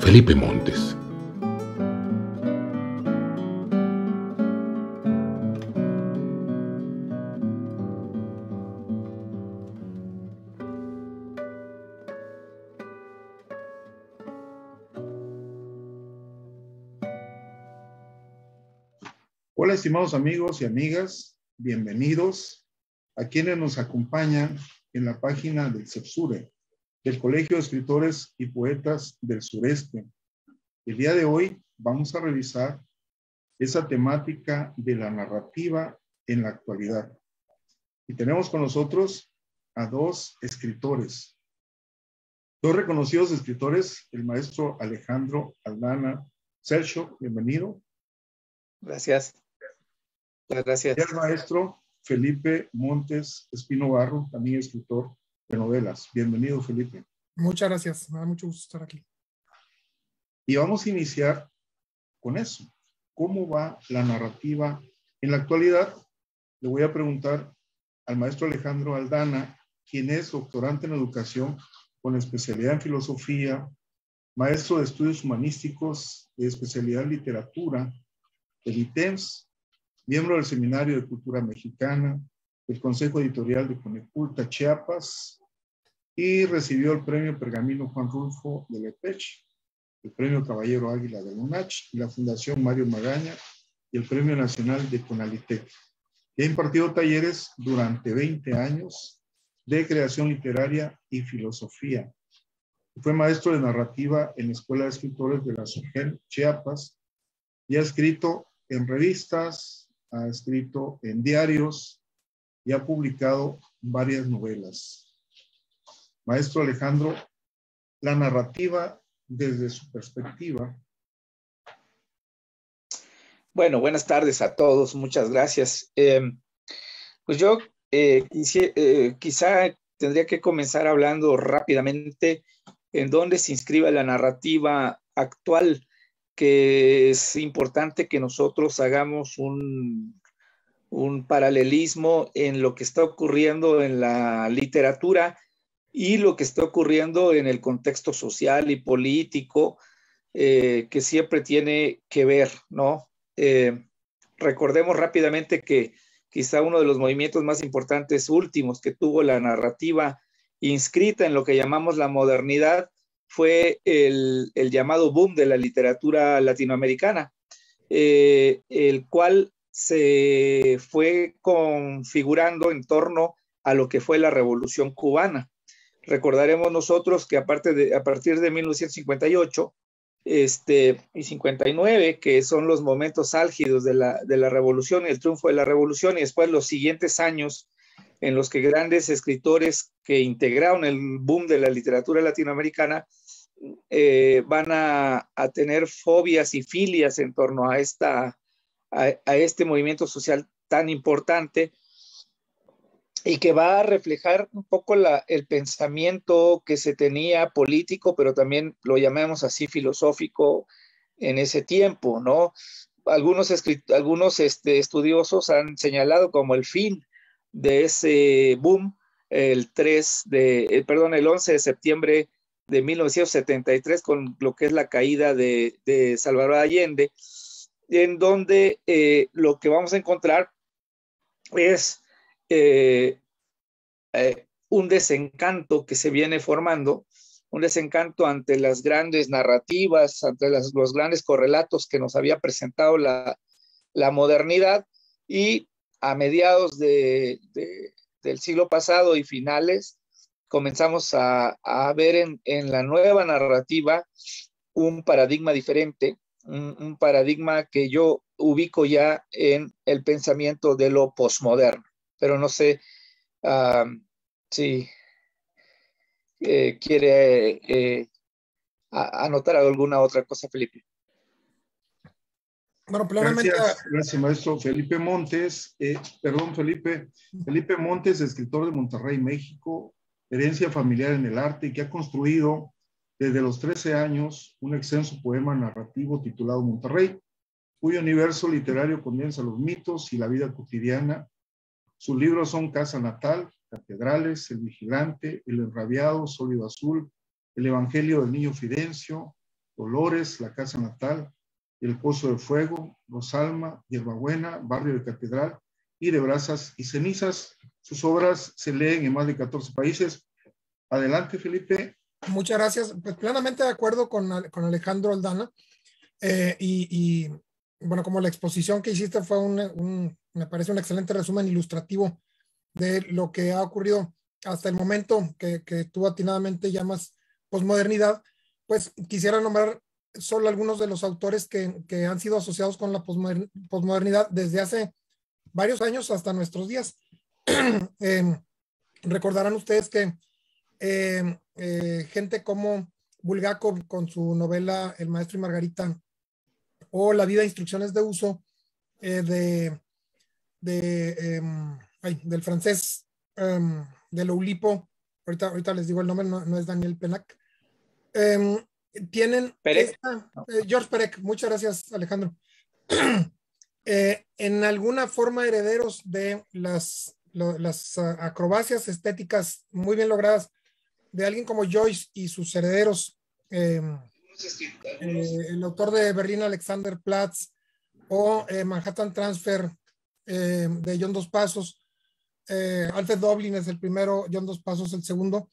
Felipe Montes. Hola, estimados amigos y amigas, bienvenidos a quienes nos acompañan en la página del CEPSURE, del Colegio de Escritores y Poetas del Sureste. El día de hoy vamos a revisar esa temática de la narrativa en la actualidad. Y tenemos con nosotros a dos escritores, dos reconocidos escritores, el maestro Alejandro Aldana Sergio, bienvenido. Gracias. Gracias. Y el maestro Felipe Montes Espino Barro, también escritor de novelas. Bienvenido, Felipe. Muchas gracias. Me da mucho gusto estar aquí. Y vamos a iniciar con eso. ¿Cómo va la narrativa en la actualidad? Le voy a preguntar al maestro Alejandro Aldana, quien es doctorante en educación con especialidad en filosofía, maestro de estudios humanísticos de especialidad en literatura, del ITEMS miembro del Seminario de Cultura Mexicana, del Consejo Editorial de Coneculta Chiapas y recibió el premio Pergamino Juan Rulfo de Lepech, el premio Caballero Águila de UNACH y la Fundación Mario Magaña y el Premio Nacional de Conalitec. ha impartido talleres durante 20 años de creación literaria y filosofía. Fue maestro de narrativa en la Escuela de Escritores de la SUGEN Chiapas y ha escrito en revistas, ha escrito en diarios y ha publicado varias novelas. Maestro Alejandro, la narrativa desde su perspectiva. Bueno, buenas tardes a todos, muchas gracias. Em, pues yo eh, eh, quizá tendría que comenzar hablando rápidamente en dónde se inscribe la narrativa actual que es importante que nosotros hagamos un, un paralelismo en lo que está ocurriendo en la literatura y lo que está ocurriendo en el contexto social y político eh, que siempre tiene que ver, ¿no? Eh, recordemos rápidamente que quizá uno de los movimientos más importantes últimos que tuvo la narrativa inscrita en lo que llamamos la modernidad fue el, llamado boom de la literatura latinoamericana, eh, el cual se fue configurando en torno a lo que fue la Revolución cubana. Recordaremos nosotros que aparte de, a partir de 1958 este, y 59, que son los momentos álgidos de la, de la revolución, el triunfo de la revolución, y después los siguientes años en los que grandes escritores que integraron el boom de la literatura latinoamericana eh, van a, tener fobias y filias en torno a, esta, a, este movimiento social tan importante y que va a reflejar un poco el pensamiento que se tenía político, pero también lo llamamos así filosófico en ese tiempo, ¿no? Algunos, algunos este, estudiosos han señalado como el fin de ese boom el 3 de, eh, perdón, el 11 de septiembre de 1973 con lo que es la caída de, Salvador Allende, en donde eh, lo que vamos a encontrar es eh, un desencanto que se viene formando, un desencanto ante las grandes narrativas, ante los grandes correlatos que nos había presentado la, la modernidad y a mediados del siglo pasado y finales, comenzamos a, ver en, la nueva narrativa un paradigma diferente, un, paradigma que yo ubico ya en el pensamiento de lo posmoderno. Pero no sé si eh, quiere eh, anotar alguna otra cosa, Felipe. Bueno, Gracias, gracias, maestro Felipe Montes. Eh, perdón, Felipe. Felipe Montes, escritor de Monterrey, México, herencia familiar en el arte, que ha construido desde los 13 años un extenso poema narrativo titulado Monterrey, cuyo universo literario comienza los mitos y la vida cotidiana. Sus libros son Casa Natal, Catedrales, El Vigilante, El Enrabiado, Sólido Azul, El Evangelio del Niño Fidencio, Dolores, La Casa Natal, El Pozo de Fuego, Rosalma, Hierbabuena, Barrio de Catedral y de Brasas y Cenizas. Sus obras se leen en más de 14 países. Adelante, Felipe. Muchas gracias. Pues plenamente de acuerdo con, con Alejandro Aldana. Eh, y, bueno, como la exposición que hiciste fue un, me parece un excelente resumen ilustrativo de lo que ha ocurrido hasta el momento que, que tú atinadamente llamas posmodernidad, pues quisiera nombrar solo algunos de los autores que, que han sido asociados con la posmodernidad desde hace varios años hasta nuestros días. Em, recordarán ustedes que em, eh, gente como Bulgakov con su novela El maestro y Margarita o La vida, instrucciones de uso eh, de, de em, del francés de Loulipo, ahorita, ahorita les digo el nombre, no, es Daniel Penac, em, tienen... Eh, George Perec, muchas gracias Alejandro. Eh, en alguna forma herederos de las, las acrobacias estéticas muy bien logradas de alguien como Joyce y sus herederos, eh, el autor de Berlín Alexander Platz o Manhattan Transfer de John Dos Pasos, eh, Alfred Doblin es el primero, John Dos Pasos el segundo,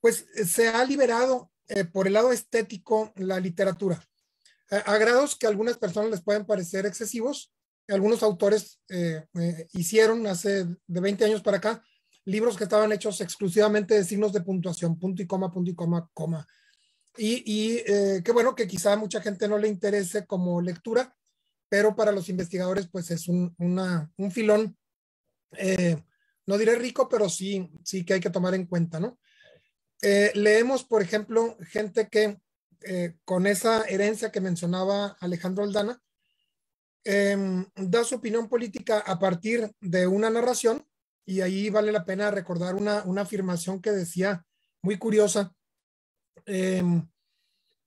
pues eh, se ha liberado eh, por el lado estético la literatura, a, grados que a algunas personas les pueden parecer excesivos. Algunos autores hicieron hace de 20 años para acá libros que estaban hechos exclusivamente de signos de puntuación, punto y coma, punto y coma, coma. Y, y qué bueno que quizá a mucha gente no le interese como lectura, pero para los investigadores pues es un, una, un filón eh, no diré rico, pero sí, sí que hay que tomar en cuenta, ¿no? Eh, leemos, por ejemplo, gente que eh, con esa herencia que mencionaba Alejandro Aldana, em, da su opinión política a partir de una narración, y ahí vale la pena recordar una, afirmación que decía, muy curiosa, em,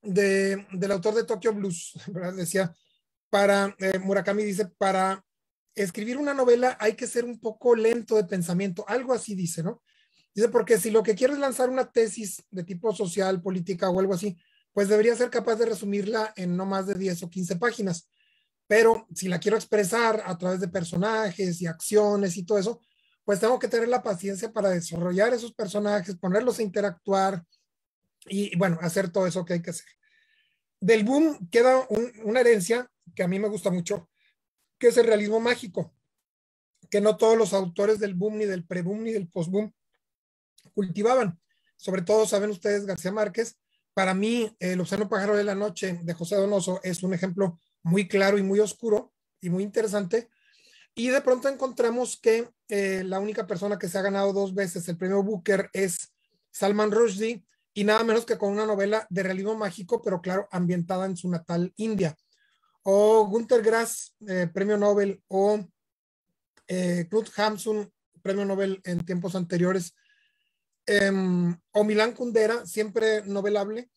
del autor de Tokyo Blues. Decía, para, eh, Murakami dice, para escribir una novela hay que ser un poco lento de pensamiento, algo así dice, ¿no? Dice, porque si lo que quiero es lanzar una tesis de tipo social, política o algo así, pues debería ser capaz de resumirla en no más de 10 o 15 páginas. Pero si la quiero expresar a través de personajes y acciones y todo eso, pues tengo que tener la paciencia para desarrollar esos personajes, ponerlos a interactuar y, bueno, hacer todo eso que hay que hacer. Del boom queda una herencia que a mí me gusta mucho, que es el realismo mágico, que no todos los autores del boom, ni del pre-boom, ni del post-boom cultivaban. Sobre todo, saben ustedes, García Márquez, para mí, El Océano Pájaro de la Noche de José Donoso es un ejemplo muy claro y muy oscuro y muy interesante. Y de pronto encontramos que eh, la única persona que se ha ganado dos veces el premio Booker es Salman Rushdie y nada menos que con una novela de realismo mágico, pero claro, ambientada en su natal India o Günter Grass, eh, premio Nobel, o eh, Knut Hamsun, premio Nobel en tiempos anteriores, em, o Milán Kundera, siempre novelable,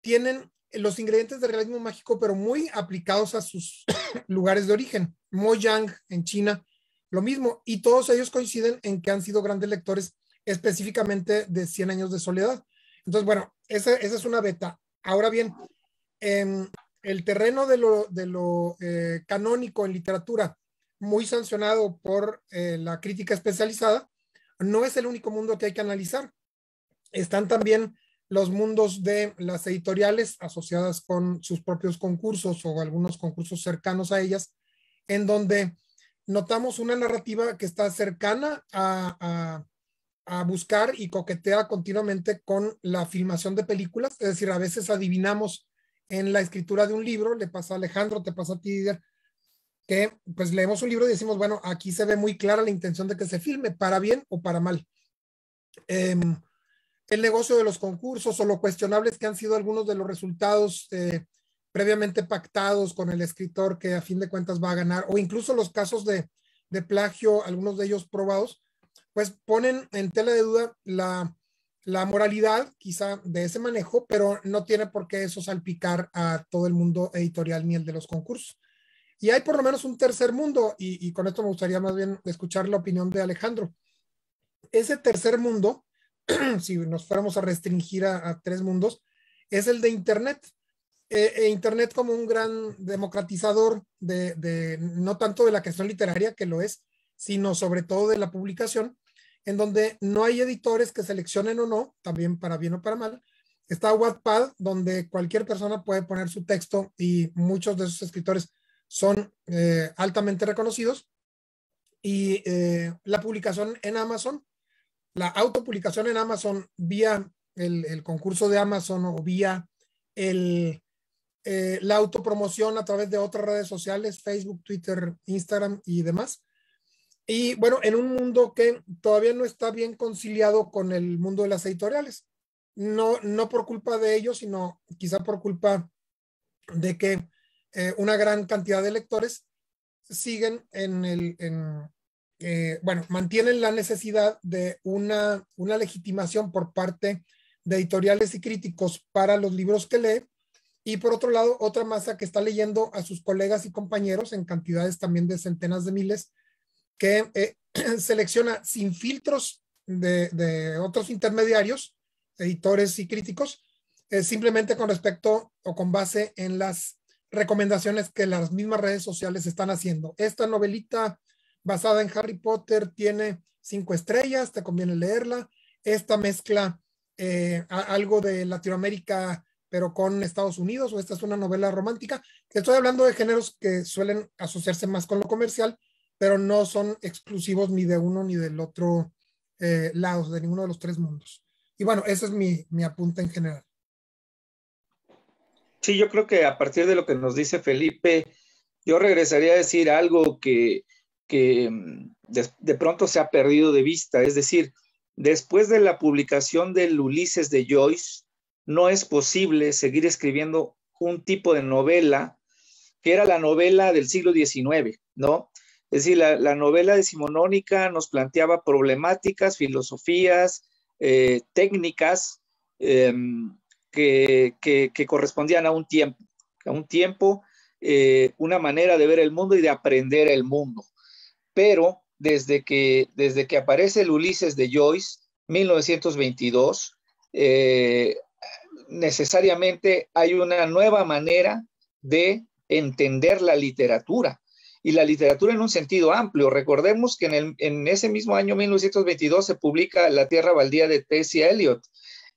tienen los ingredientes de realismo mágico, pero muy aplicados a sus lugares de origen. Mo Yang en China, lo mismo, y todos ellos coinciden en que han sido grandes lectores específicamente de 100 años de soledad. Entonces, bueno, esa, esa es una beta. Ahora bien, eh, el terreno de lo, de lo eh, canónico en literatura, muy sancionado por eh, la crítica especializada, no es el único mundo que hay que analizar. Están también los mundos de las editoriales asociadas con sus propios concursos o algunos concursos cercanos a ellas, en donde notamos una narrativa que está cercana a, a, buscar y coquetea continuamente con la filmación de películas, es decir, a veces adivinamos en la escritura de un libro, le pasa a Alejandro, te pasa a ti, que pues leemos un libro y decimos, bueno, aquí se ve muy clara la intención de que se filme, para bien o para mal. Em, el negocio de los concursos o lo cuestionables que han sido algunos de los resultados eh, previamente pactados con el escritor que a fin de cuentas va a ganar, o incluso los casos de, de plagio, algunos de ellos probados, pues ponen en tela de duda la, la moralidad quizá de ese manejo, pero no tiene por qué eso salpicar a todo el mundo editorial ni el de los concursos. Y hay por lo menos un tercer mundo, y, con esto me gustaría más bien escuchar la opinión de Alejandro. Ese tercer mundo, si nos fuéramos a restringir a, tres mundos, es el de Internet. eh, e Internet como un gran democratizador de, no tanto de la creación literaria, que lo es, sino sobre todo de la publicación, en donde no hay editores que seleccionen o no, también para bien o para mal. Está Wattpad, donde cualquier persona puede poner su texto y muchos de esos escritores son eh, altamente reconocidos. Y eh, la publicación en Amazon, la autopublicación en Amazon vía el, el concurso de Amazon o vía el, eh, la autopromoción a través de otras redes sociales, Facebook, Twitter, Instagram y demás. Y bueno, en un mundo que todavía no está bien conciliado con el mundo de las editoriales. No, no por culpa de ellos, sino quizá por culpa de que eh, una gran cantidad de lectores siguen en el, en, eh, bueno, mantienen la necesidad de una, una legitimación por parte de editoriales y críticos para los libros que lee y por otro lado, otra masa que está leyendo a sus colegas y compañeros en cantidades también de centenas de miles, que eh, selecciona sin filtros de, otros intermediarios, editores y críticos, eh, simplemente con respecto o con base en las recomendaciones que las mismas redes sociales están haciendo. Esta novelita basada en Harry Potter tiene cinco estrellas, te conviene leerla. Esta mezcla eh, algo de Latinoamérica pero con Estados Unidos, o esta es una novela romántica. Estoy hablando de géneros que suelen asociarse más con lo comercial, pero no son exclusivos ni de uno ni del otro eh, lado, de ninguno de los tres mundos. Y bueno, ese es mi, mi apunte en general. Sí, yo creo que a partir de lo que nos dice Felipe, yo regresaría a decir algo que, que mm, de, pronto se ha perdido de vista. Es decir, después de la publicación del Ulises de Joyce, no es posible seguir escribiendo un tipo de novela que era la novela del siglo XIX, ¿no? Es decir, la, novela decimonónica nos planteaba problemáticas, filosofías, eh, técnicas em, que, correspondían a un tiempo, a un tiempo, eh, una manera de ver el mundo y de aprender el mundo. Pero desde que, desde que aparece el Ulises de Joyce, 1922, eh, necesariamente hay una nueva manera de entender la literatura y la literatura en un sentido amplio. Recordemos que en, ese mismo año 1922 se publica La Tierra Baldía de T.C. Eliot.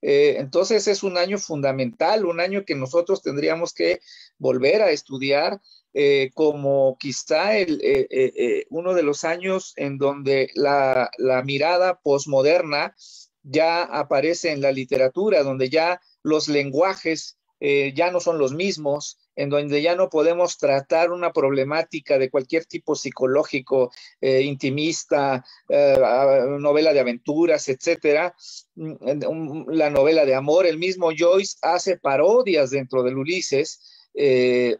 Eh, entonces es un año fundamental, un año que nosotros tendríamos que volver a estudiar eh, como quizá el, eh, uno de los años en donde la, la mirada posmoderna ya aparece en la literatura, donde ya los lenguajes ya no son los mismos, en donde ya no podemos tratar una problemática de cualquier tipo psicológico, eh, intimista, eh, novela de aventuras, etcétera. Mm, la novela de amor, el mismo Joyce hace parodias dentro del Ulises. de,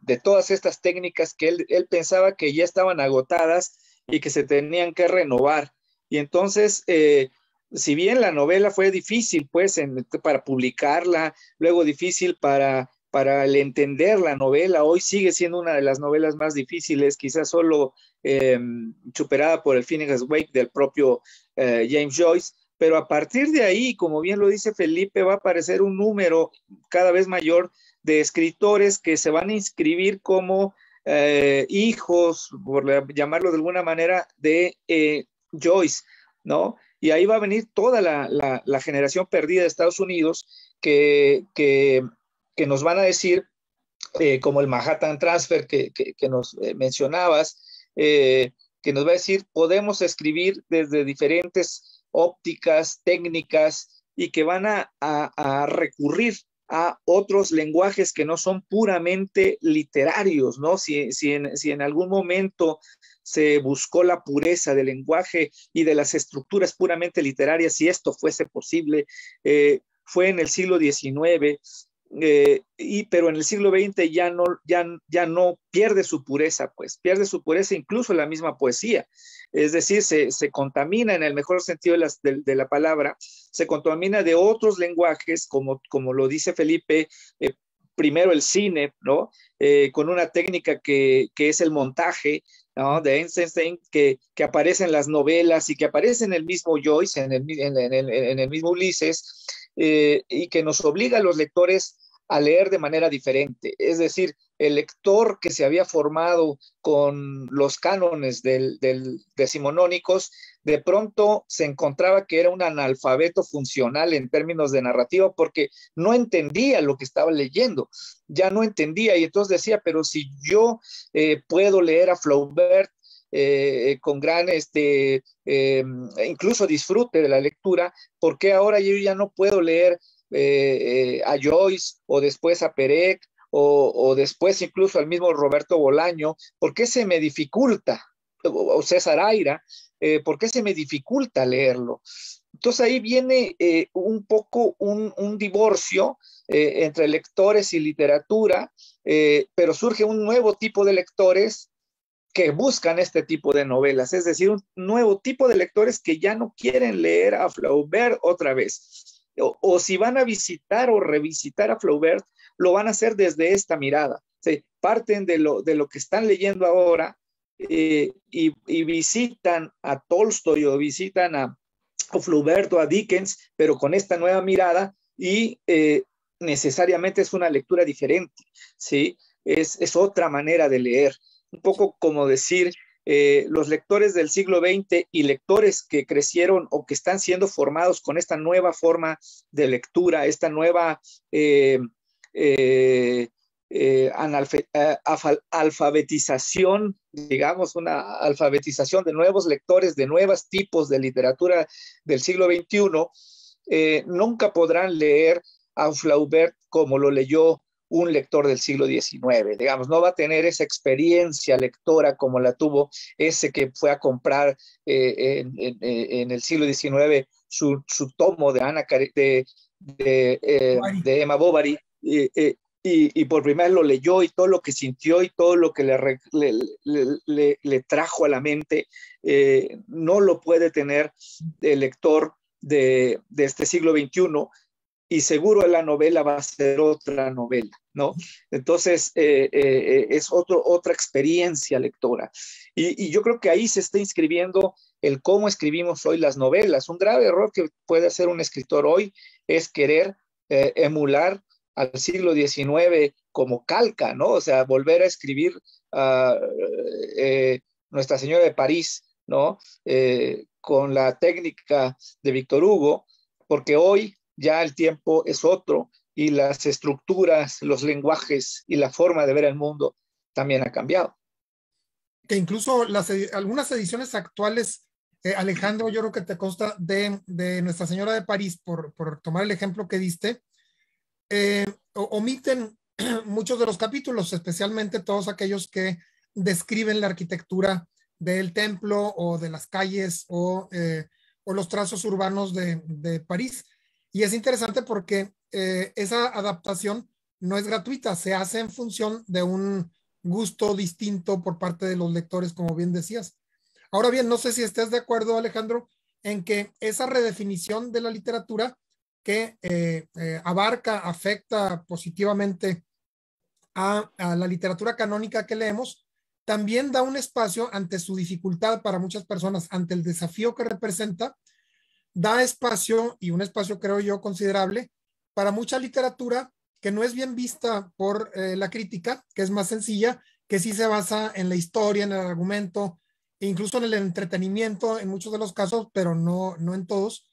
de, todas estas técnicas que él, él, pensaba que ya estaban agotadas y que se tenían que renovar. Y entonces si bien la novela fue difícil, pues, para publicarla, luego difícil para, para el entender la novela, hoy sigue siendo una de las novelas más difíciles, quizás solo em, superada por el Finnegan's Wake del propio eh, James Joyce, pero a partir de ahí, como bien lo dice Felipe, va a aparecer un número cada vez mayor de escritores que se van a inscribir como eh, hijos, por llamarlo de alguna manera, de eh, Joyce, ¿no? Y ahí va a venir toda la, generación perdida de Estados Unidos que, nos van a decir, eh, como el Manhattan Transfer que, nos eh, mencionabas, eh, que nos va a decir, podemos escribir desde diferentes ópticas, técnicas, y que van a, a recurrir a otros lenguajes que no son puramente literarios, ¿no? Si, si, en, si, en, algún momento se buscó la pureza del lenguaje y de las estructuras puramente literarias, si esto fuese posible, fue en el siglo XIX, eh, y, pero en el siglo XX ya no, pierde su pureza, pues pierde su pureza incluso la misma poesía. Es decir, se, contamina en el mejor sentido de la, palabra, se contamina de otros lenguajes, como, lo dice Felipe, eh, primero el cine, ¿no? Eh, con una técnica que, es el montaje. De Einstein, que, que, aparece en las novelas y que aparece en el mismo Joyce, en en el mismo Ulises, y que nos obliga a los lectores a leer de manera diferente. Es decir, el lector que se había formado con los cánones del, decimonónicos, de pronto se encontraba que era un analfabeto funcional en términos de narrativa porque no entendía lo que estaba leyendo, ya no entendía y entonces decía, pero si yo eh, puedo leer a Flaubert eh, con gran, este, eh, incluso disfrute de la lectura, ¿por qué ahora yo ya no puedo leer a Joyce o después a Perec o, después incluso al mismo Roberto Bolaño, ¿por qué se me dificulta? O, César Aira, eh, ¿por qué se me dificulta leerlo? Entonces ahí viene eh, un poco un, divorcio eh, entre lectores y literatura, pero surge un nuevo tipo de lectores que buscan este tipo de novelas, es decir, un nuevo tipo de lectores que ya no quieren leer a Flaubert otra vez. O, si van a visitar o revisitar a Flaubert, lo van a hacer desde esta mirada. Se parten de lo, de lo que están leyendo ahora eh, y, visitan a Tolstoy o visitan a, Flaubert o a Dickens, pero con esta nueva mirada y eh, necesariamente es una lectura diferente, ¿sí? Es, es, otra manera de leer. Un poco como decir, eh, los lectores del siglo XX y lectores que crecieron o que están siendo formados con esta nueva forma de lectura, esta nueva eh, eh, alfabetización, digamos, una alfabetización de nuevos lectores, de nuevos tipos de literatura del siglo XXI, nunca podrán leer a Flaubert como lo leyó un lector del siglo XIX, digamos, no va a tener esa experiencia lectora como la tuvo ese que fue a comprar en, el siglo XIX su, tomo de, Ana, de, de Emma Bovary y, y, por primera vez lo leyó y todo lo que sintió y todo lo que le, le, trajo a la mente, eh, no lo puede tener el lector de, de, este siglo XXI y seguro la novela va a ser otra novela, ¿no? Entonces, eh, eh, es otro, otra experiencia lectora. Y, yo creo que ahí se está inscribiendo el cómo escribimos hoy las novelas. Un grave error que puede hacer un escritor hoy es querer emular al siglo XIX como calca, ¿no? O sea, volver a escribir a eh, Nuestra Señora de París, ¿no? Eh, con la técnica de Víctor Hugo, porque hoy ya el tiempo es otro y las estructuras, los lenguajes y la forma de ver el mundo también ha cambiado. Que incluso algunas ediciones actuales, eh, Alejandro, yo creo que te consta de, Nuestra Señora de París, por, por tomar el ejemplo que diste, eh, omiten muchos de los capítulos, especialmente todos aquellos que describen la arquitectura del templo o de las calles o, eh, los trazos urbanos de, París. Y es interesante porque eh, esa adaptación no es gratuita, se hace en función de un gusto distinto por parte de los lectores, como bien decías. Ahora bien, no sé si estés de acuerdo, Alejandro, en que esa redefinición de la literatura que eh, eh, abarca, afecta positivamente a, la literatura canónica que leemos, también da un espacio ante su dificultad para muchas personas, ante el desafío que representa, da espacio y un espacio creo yo considerable para mucha literatura que no es bien vista por eh, la crítica, que es más sencilla, que sí se basa en la historia, en el argumento, e incluso en el entretenimiento en muchos de los casos, pero no, no en todos.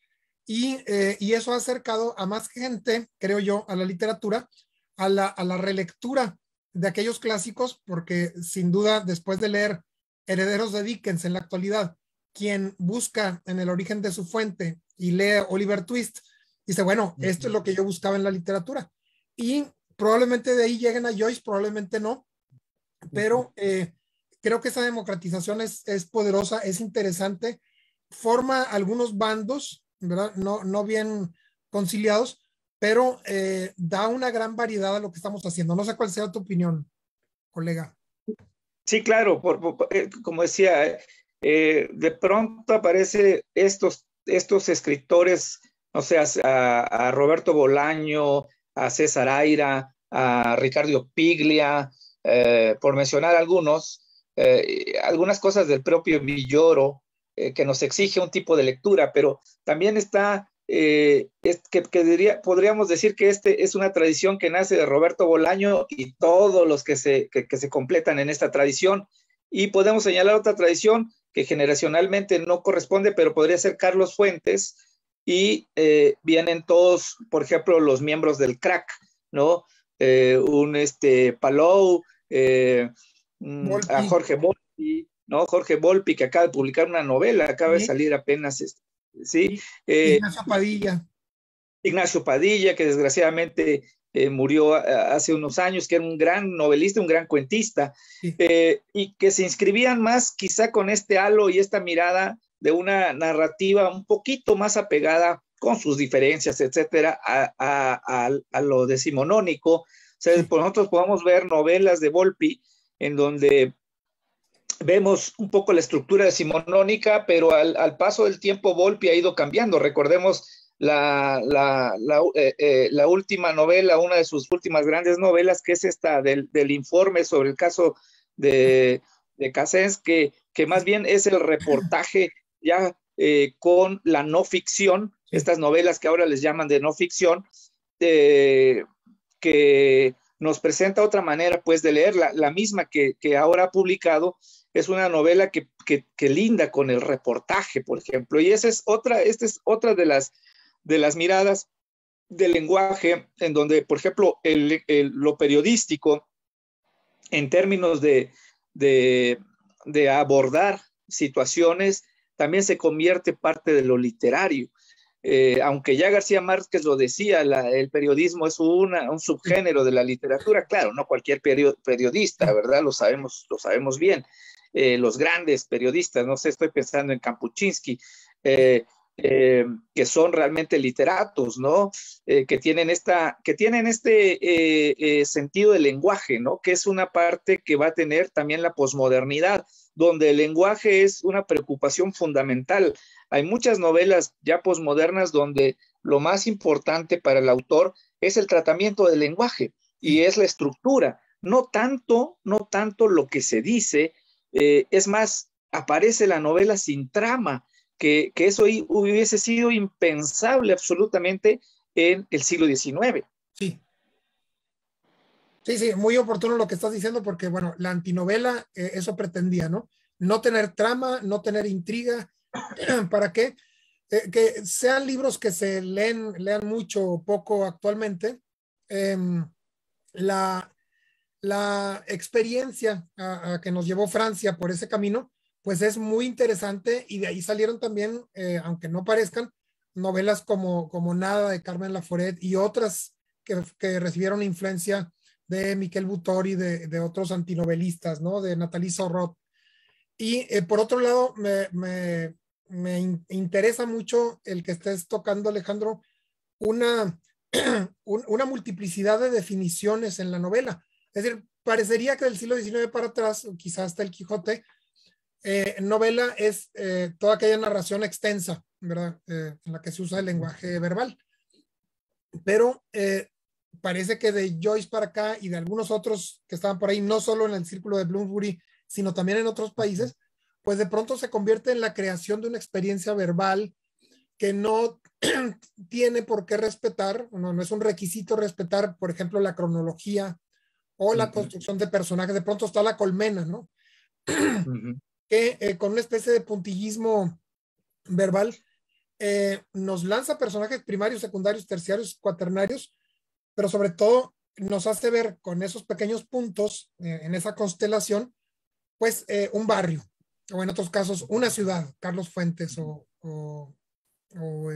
Eh, y, eso ha acercado a más gente, creo yo, a la literatura, a la, a la relectura de aquellos clásicos, porque sin duda, después de leer Herederos de Dickens en la actualidad, quien busca en el origen de su fuente y lee Oliver Twist, dice, bueno, esto es lo que yo buscaba en la literatura. Y probablemente de ahí lleguen a Joyce, probablemente no, pero eh, creo que esa democratización es, es poderosa, es interesante, forma algunos bandos ¿verdad? No, no bien conciliados, pero eh, da una gran variedad a lo que estamos haciendo. No sé cuál sea tu opinión, colega. Sí, claro, eh, como decía, eh, de pronto aparece estos, estos escritores, o sea, a, Roberto Bolaño, a César Aira, a Ricardo Piglia, por mencionar algunos, algunas cosas del propio Villoro, eh, que nos exige un tipo de lectura, pero también está eh, que, diría, podríamos decir que este es una tradición que nace de Roberto Bolaño y todos los que se, que, se completan en esta tradición. Y podemos señalar otra tradición que generacionalmente no corresponde, pero podría ser Carlos Fuentes, y eh, vienen todos, por ejemplo, los miembros del crack, ¿no? Eh, un este Palou, mm, a Jorge Volpi, ¿no? Jorge Volpi, que acaba de publicar una novela, acaba de salir apenas este, ¿sí? Eh, Ignacio Padilla. Ignacio Padilla, que desgraciadamente eh, murió hace unos años, que era un gran novelista, un gran cuentista, eh, y que se inscribían más quizá con este halo y esta mirada de una narrativa un poquito más apegada con sus diferencias, etcétera, a, lo decimonónico. O sea, nosotros podemos ver novelas de Volpi en donde vemos un poco la estructura decimonónica, pero al, paso del tiempo Volpi ha ido cambiando. Recordemos la, eh, eh, la, última novela, una de sus últimas grandes novelas, que es esta del, informe sobre el caso de, de Casens, que, que, más bien es el reportaje ya eh, con la no ficción, estas novelas que ahora les llaman de no ficción, que nos presenta otra manera pues de leer, la, misma que, que, ahora ha publicado, es una novela que, linda con el reportaje, por ejemplo, y esa es otra, esta es otra de las, de las miradas del lenguaje en donde, por ejemplo, lo periodístico, en términos de, de, abordar situaciones, también se convierte parte de lo literario. Eh, aunque ya García Márquez lo decía, el periodismo es un subgénero de la literatura, claro, no cualquier periodista, ¿verdad? Lo sabemos, lo sabemos bien. Eh, los grandes periodistas, no sé, estoy pensando en Kampuchinsky, eh, que son realmente literatos, ¿no? que tienen esta, que tienen este sentido del lenguaje, ¿no? Que es una parte que va a tener también la posmodernidad, donde el lenguaje es una preocupación fundamental. Hay muchas novelas ya posmodernas donde lo más importante para el autor es el tratamiento del lenguaje y es la estructura, no tanto, no tanto lo que se dice, eh, es más, aparece la novela sin trama, que, eso hubiese sido impensable absolutamente en el siglo XIX. Sí. Sí, sí, muy oportuno lo que estás diciendo porque, bueno, la antinovela eh, eso pretendía, ¿no? No tener trama, no tener intriga. ¿Para qué? Eh, que sean libros que se leen, lean mucho o poco actualmente. Em, la, la experiencia que nos llevó Francia por ese camino, pues es muy interesante y de ahí salieron también, eh, aunque no parezcan, novelas como, como Nada de Carmen Laforet y otras que, que recibieron influencia de Miquel Butori, de, de otros antinovelistas, ¿no? De Nathalie Sorrot. Y eh, por otro lado, me, me, me interesa mucho el que estés tocando, Alejandro, una, una multiplicidad de definiciones en la novela. Es decir, parecería que del siglo XIX para atrás, quizás hasta el Quijote, eh, novela es eh, toda aquella narración extensa, ¿verdad? En la que se usa el lenguaje verbal. Pero parece que de Joyce para acá y de algunos otros que estaban por ahí, no solo en el círculo de Bloomsbury, sino también en otros países, pues de pronto se convierte en la creación de una experiencia verbal que no tiene por qué respetar, no, no es un requisito respetar, por ejemplo, la cronología o la construcción de personajes. De pronto está la colmena, ¿no? Que eh, con una especie de puntillismo verbal eh, nos lanza personajes primarios, secundarios, terciarios, cuaternarios, pero sobre todo nos hace ver con esos pequeños puntos eh, en esa constelación, pues un barrio, o en otros casos una ciudad, Carlos Fuentes o, o, o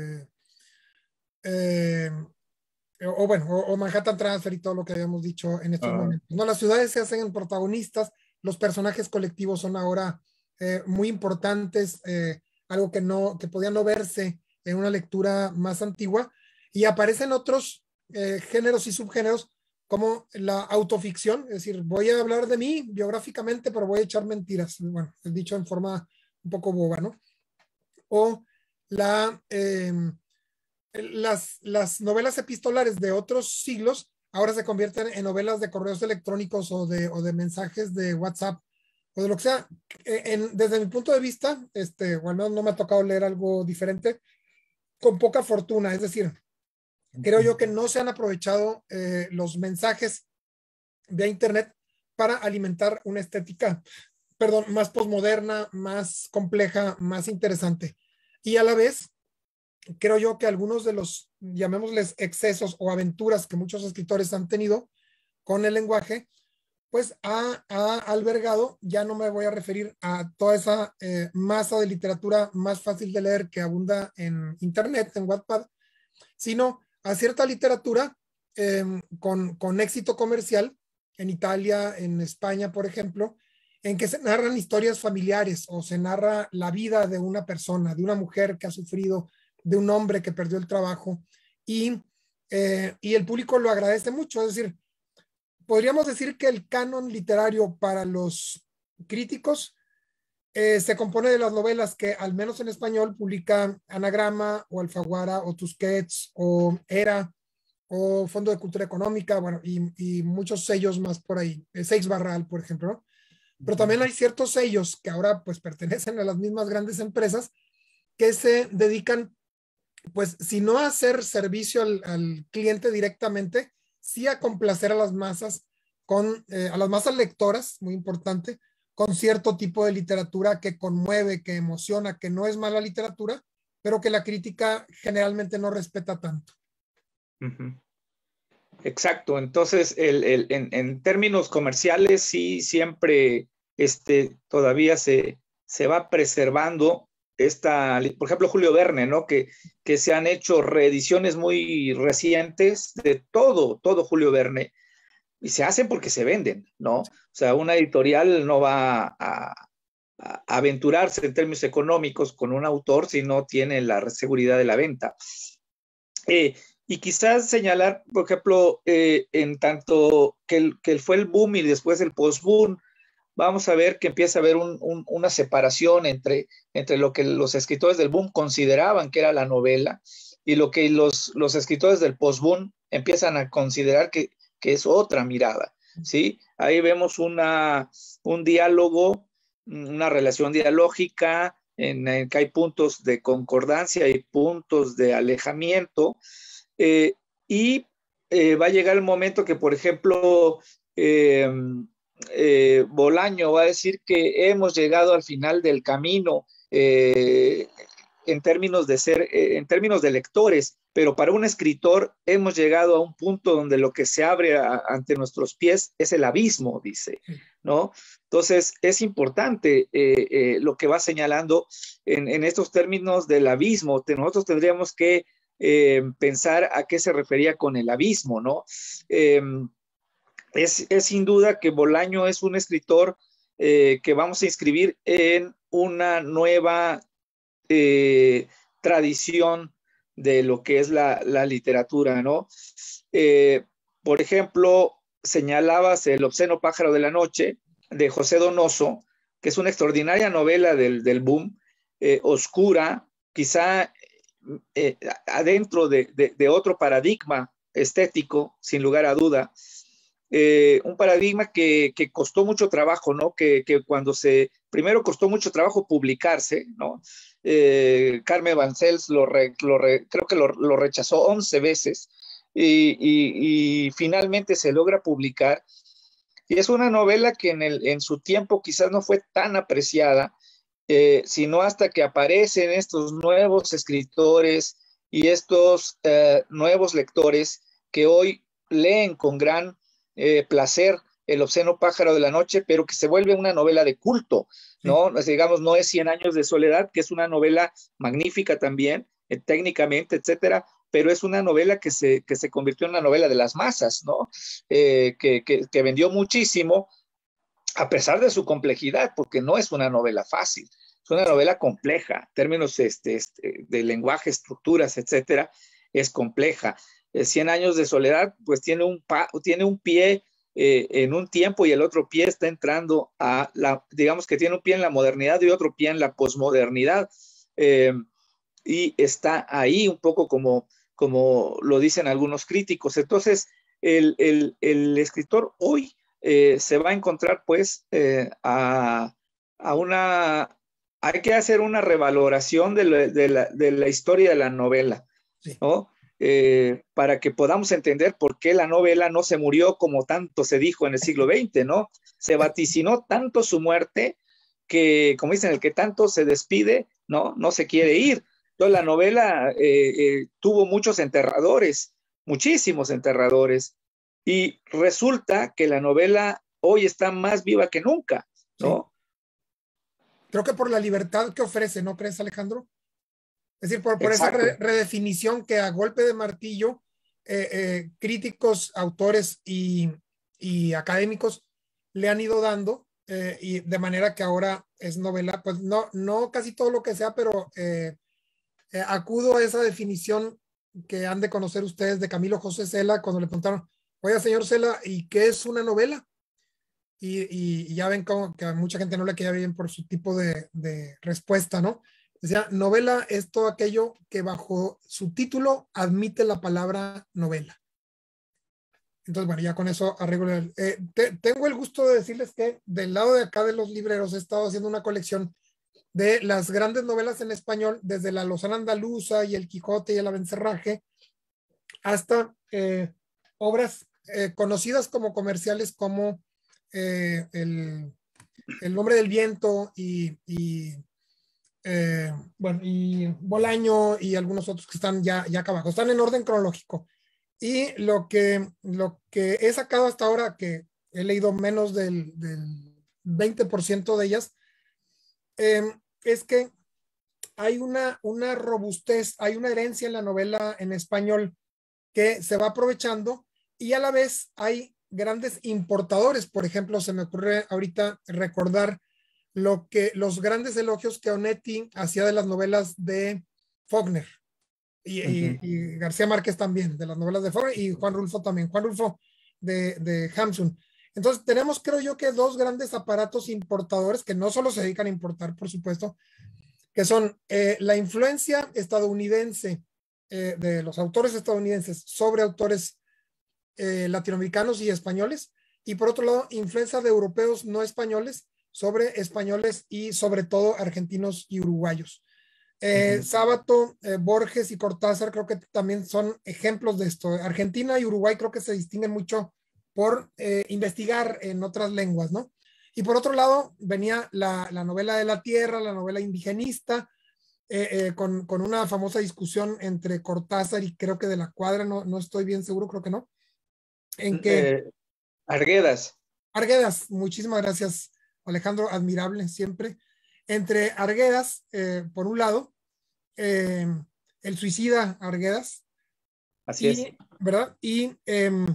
o bueno, o, Manhattan Transfer y todo lo que habíamos dicho en estos momentos. No, las ciudades se hacen protagonistas, los personajes colectivos son ahora eh, muy importantes, eh, algo que no, que podía no verse en una lectura más antigua, y aparecen otros eh, géneros y subgéneros como la autoficción, es decir, voy a hablar de mí biográficamente, pero voy a echar mentiras, bueno, dicho en forma un poco boba, ¿no? O la las, las novelas epistolares de otros siglos ahora se convierten en novelas de correos electrónicos o de, mensajes de WhatsApp o de lo que sea. E, desde mi punto de vista, este, bueno, no me ha tocado leer algo diferente. con poca fortuna. Es decir, creo yo que no se han aprovechado eh, los mensajes de Internet para alimentar una estética, perdón, más posmoderna, más compleja, más interesante. Y a la vez, creo yo que algunos de los, llamémosles, excesos o aventuras que muchos escritores han tenido con el lenguaje, pues ha, albergado, ya no me voy a referir a toda esa eh, masa de literatura más fácil de leer que abunda en Internet, en Wattpad, sino a cierta literatura em, con, con éxito comercial en Italia, en España, por ejemplo, en que se narran historias familiares o se narra la vida de una persona, de una mujer que ha sufrido, de un hombre que perdió el trabajo y, eh, y el público lo agradece mucho. Es decir, podríamos decir que el canon literario para los críticos eh, se compone de las novelas que, al menos en español, publica Anagrama o Alfaguara o Tusquets o Era o Fondo de Cultura Económica, bueno, y, muchos sellos más por ahí, eh, Seix Barral, por ejemplo. Pero también hay ciertos sellos que ahora pues pertenecen a las mismas grandes empresas que se dedican, pues, si no a hacer servicio al, al cliente directamente, sí a complacer a las masas, con, eh, a las masas lectoras, muy importante, con cierto tipo de literatura que conmueve, que emociona, que no es mala literatura, pero que la crítica generalmente no respeta tanto. Exacto, entonces el, en, términos comerciales sí siempre este, todavía se, se va preservando esta, por ejemplo, Julio Verne, ¿no? Que, que se han hecho reediciones muy recientes de todo, todo Julio Verne, y se hacen porque se venden, ¿no? O sea, una editorial no va a, aventurarse en términos económicos con un autor si no tiene la seguridad de la venta. Eh, y quizás señalar, por ejemplo, eh, en tanto que, que fue el boom y después el post-boom, vamos a ver que empieza a haber una separación entre, entre lo que los escritores del boom consideraban que era la novela y lo que los, los escritores del post-boom empiezan a considerar que, es otra mirada. ¿sí? Ahí vemos una, un diálogo, una relación dialógica, en, que hay puntos de concordancia y puntos de alejamiento. Eh, y eh, va a llegar el momento que, por ejemplo, eh, Bolaño va a decir que hemos llegado al final del camino en términos de ser, en términos de lectores, pero para un escritor hemos llegado a un punto donde lo que se abre ante nuestros pies es el abismo, dice, ¿no? Entonces es importante lo que va señalando en, estos términos del abismo. Nosotros tendríamos que pensar a qué se refería con el abismo, ¿no? es, sin duda que Bolaño es un escritor eh, que vamos a inscribir en una nueva eh, tradición de lo que es la, literatura, ¿no? Eh, por ejemplo, señalabas El obsceno pájaro de la noche de José Donoso, que es una extraordinaria novela del, boom, oscura, quizá adentro de, otro paradigma estético, sin lugar a duda, eh, un paradigma que, costó mucho trabajo, ¿no? Que, cuando se, primero costó mucho trabajo publicarse, ¿no? Eh, Carmen Bancels lo, creo que lo, rechazó 11 veces y, finalmente se logra publicar. Y es una novela que en, el, en su tiempo quizás no fue tan apreciada, eh, sino hasta que aparecen estos nuevos escritores y estos nuevos lectores que hoy leen con gran eh, placer El obsceno pájaro de la noche, pero que se vuelve una novela de culto, ¿no? Digamos, no es Cien años de soledad, que es una novela magnífica también, eh, técnicamente, etcétera, pero es una novela que se, que se convirtió en una novela de las masas, ¿no? Eh, que, que, vendió muchísimo, a pesar de su complejidad, porque no es una novela fácil, es una novela compleja, términos este, este, de lenguaje, estructuras, etcétera, es compleja. 100 años de soledad, pues tiene un, tiene un pie eh, en un tiempo y el otro pie está entrando a la, digamos que tiene un pie en la modernidad y otro pie en la posmodernidad. Eh, y está ahí un poco como, como lo dicen algunos críticos. Entonces, el, escritor hoy eh, se va a encontrar pues a, a, una hay que hacer una revaloración de la, historia de la novela, ¿no? Eh, para que podamos entender por qué la novela no se murió como tanto se dijo en el siglo XX, ¿no? Se vaticinó tanto su muerte que, como dicen, el que tanto se despide, ¿no? No se quiere ir. Entonces la novela eh, tuvo muchos enterradores, muchísimos enterradores, y resulta que la novela hoy está más viva que nunca, ¿no? Creo que por la libertad que ofrece, ¿no crees, Alejandro? Es decir, por, esa redefinición que a golpe de martillo eh, eh, críticos, autores y, académicos le han ido dando, eh, y de manera que ahora es novela, pues no, no casi todo lo que sea, pero acudo a esa definición que han de conocer ustedes de Camilo José Cela cuando le preguntaron, oiga, señor Cela, ¿y qué es una novela? Y, ya ven como que a mucha gente no le queda bien por su tipo de, respuesta, ¿no? Sea, novela es todo aquello que bajo su título admite la palabra novela. Entonces, bueno, ya con eso arreglo. Eh, tengo el gusto de decirles que del lado de acá de los libreros he estado haciendo una colección de las grandes novelas en español, desde la Lozana Andaluza y el Quijote y el Abencerraje, hasta eh, obras eh, conocidas como comerciales como el, el, nombre del viento y eh, bueno, y Bolaño y algunos otros que están ya, ya acá abajo. Están en orden cronológico. Y lo que, lo que he sacado hasta ahora, que he leído menos del, del 20% de ellas, em, es que hay una, una robustez, hay una herencia en la novela en español que se va aprovechando y a la vez hay grandes importadores. Por ejemplo, se me ocurre ahorita recordar lo que los grandes elogios que Onetti hacía de las novelas de Faulkner y, García Márquez también, de las novelas de Faulkner y Juan Rulfo también, Juan Rulfo de, de Hamsun. Entonces, tenemos, creo yo, que dos grandes aparatos importadores que no solo se dedican a importar, por supuesto, que son eh, la influencia estadounidense eh, de los autores estadounidenses sobre autores eh, latinoamericanos y españoles, y por otro lado, influencia de europeos no españoles sobre españoles y sobre todo argentinos y uruguayos. Eh, Sábato, eh, Borges y Cortázar creo que también son ejemplos de esto. Argentina y Uruguay creo que se distinguen mucho por investigar en otras lenguas, ¿no? Y por otro lado, venía la, novela de la tierra, la novela indigenista, con, con, una famosa discusión entre Cortázar y creo que de la cuadra, no, no estoy bien seguro, creo que no, en que... Eh, Arguedas. Arguedas, muchísimas gracias, Alejandro, admirable siempre. Entre Arguedas, eh, por un lado, eh, el suicida Arguedas. Así es. ¿Verdad? Y em,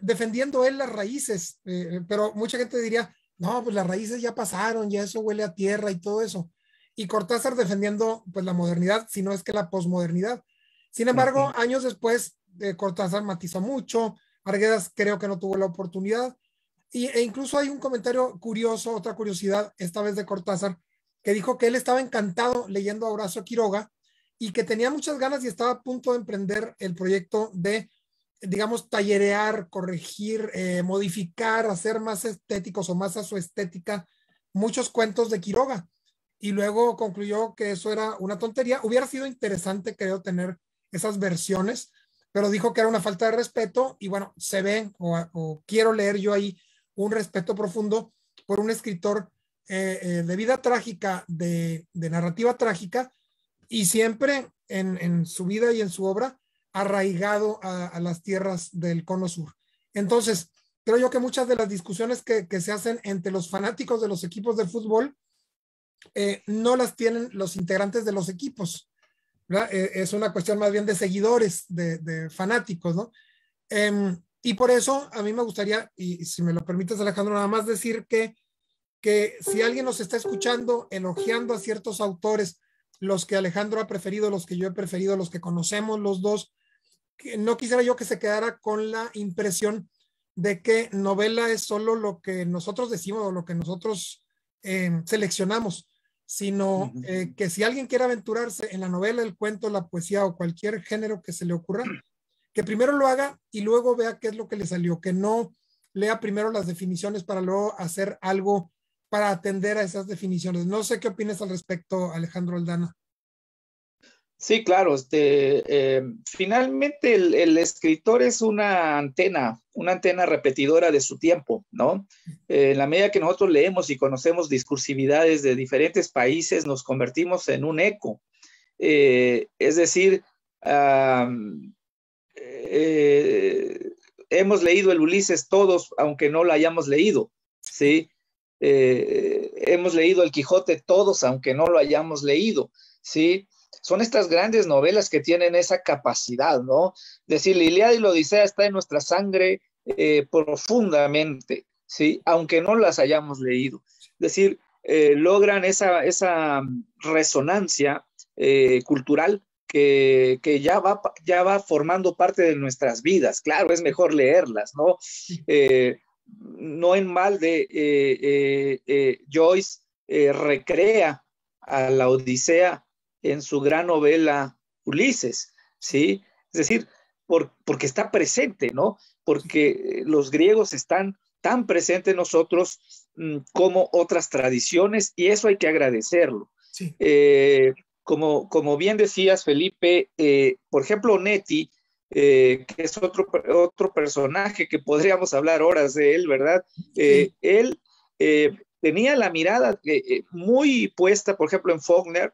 defendiendo él las raíces, pero mucha gente diría, no, pues las raíces ya pasaron, ya eso huele a tierra y todo eso. Y Cortázar defendiendo pues la modernidad, si no es que la posmodernidad. Sin embargo, años después, Cortázar matizó mucho, Arguedas creo que no tuvo la oportunidad, y, e incluso hay un comentario curioso, otra curiosidad, esta vez de Cortázar, que dijo que él estaba encantado leyendo a Horacio Quiroga y que tenía muchas ganas y estaba a punto de emprender el proyecto de, digamos, tallerear, corregir, eh, modificar, hacer más estéticos o más a su estética muchos cuentos de Quiroga. Y luego concluyó que eso era una tontería. Hubiera sido interesante, creo, tener esas versiones, pero dijo que era una falta de respeto y bueno, se ve o, quiero leer yo ahí un respeto profundo por un escritor eh, eh, de vida trágica, de, narrativa trágica y siempre en, su vida y en su obra arraigado a, las tierras del cono sur. Entonces, creo yo que muchas de las discusiones que, se hacen entre los fanáticos de los equipos de fútbol eh, no las tienen los integrantes de los equipos. Es una cuestión más bien de seguidores, de, fanáticos, ¿no? Y por eso a mí me gustaría, y si me lo permites Alejandro, nada más decir que, que si alguien nos está escuchando elogiando a ciertos autores, los que Alejandro ha preferido, los que yo he preferido, los que conocemos los dos, que no quisiera yo que se quedara con la impresión de que novela es solo lo que nosotros decimos o lo que nosotros em, seleccionamos sino eh, que si alguien quiere aventurarse en la novela, el cuento, la poesía o cualquier género que se le ocurra, que primero lo haga y luego vea qué es lo que le salió, que no lea primero las definiciones para luego hacer algo para atender a esas definiciones. No sé qué opinas al respecto, Alejandro Aldana. Sí, claro. Este, eh, finalmente el, escritor es una antena, una antena repetidora de su tiempo, ¿no? Eh, en la medida que nosotros leemos y conocemos discursividades de diferentes países, nos convertimos en un eco. Eh, es decir, hemos leído el Ulises todos, aunque no lo hayamos leído, ¿sí? hemos leído el Quijote todos, aunque no lo hayamos leído, ¿sí? son estas grandes novelas que tienen esa capacidad, ¿no? Decir, la y la Odisea está en nuestra sangre eh, profundamente, ¿sí? Aunque no las hayamos leído. Es decir, eh, logran esa, esa resonancia eh, cultural que, ya, va, ya va formando parte de nuestras vidas. Claro, es mejor leerlas, ¿no? no en mal de Joyce recrea a la Odisea en su gran novela Ulises, ¿sí? Es decir, porque está presente, ¿no? Porque los griegos están tan presentes en nosotros mm, como otras tradiciones y eso hay que agradecerlo. Eh, como, como bien decías, Felipe, eh, por ejemplo, Neti, eh, que es otro, otro personaje que podríamos hablar horas de él, ¿verdad? Él tenía la mirada muy puesta, por ejemplo, en Faulkner,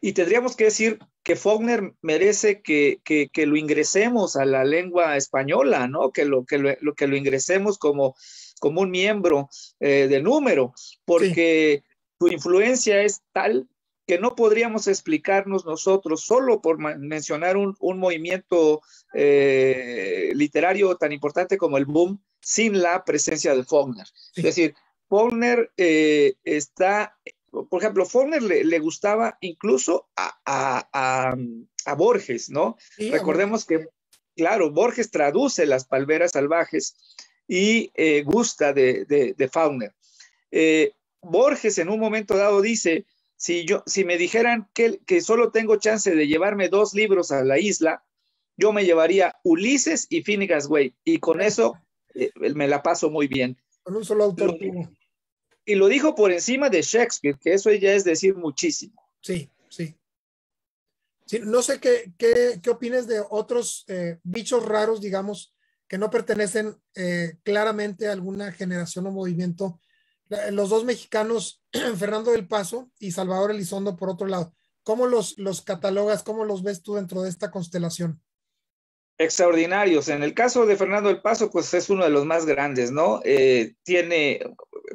y tendríamos que decir que Faulkner merece que, lo ingresemos a la lengua española, ¿no? Que lo, que lo, que lo ingresemos como, como un miembro eh, de número, porque su influencia es tal que no podríamos explicarnos nosotros solo por mencionar un, movimiento eh, literario tan importante como el boom sin la presencia de Faulkner. Es decir, Faulkner eh, está por ejemplo, Faulkner le, gustaba incluso a, Borges, ¿no? Recordemos que, claro, Borges traduce las palmeras salvajes y eh, gusta de, de, Faulkner. Eh, Borges en un momento dado dice, si, yo, si me dijeran que, que solo tengo chance de llevarme dos libros a la isla, yo me llevaría Ulises y Finnegan's Wake, y con eso eh, me la paso muy bien. Con un solo autor y lo dijo por encima de Shakespeare, que eso ya es decir muchísimo. Sí, sí. no sé qué, qué, qué opinas de otros eh, bichos raros, digamos, que no pertenecen eh, claramente a alguna generación o movimiento. Los dos mexicanos, Fernando del Paso y Salvador Elizondo, por otro lado, ¿cómo los, los catalogas, cómo los ves tú dentro de esta constelación? Extraordinarios. En el caso de Fernando del Paso, pues es uno de los más grandes, ¿no? Eh, tiene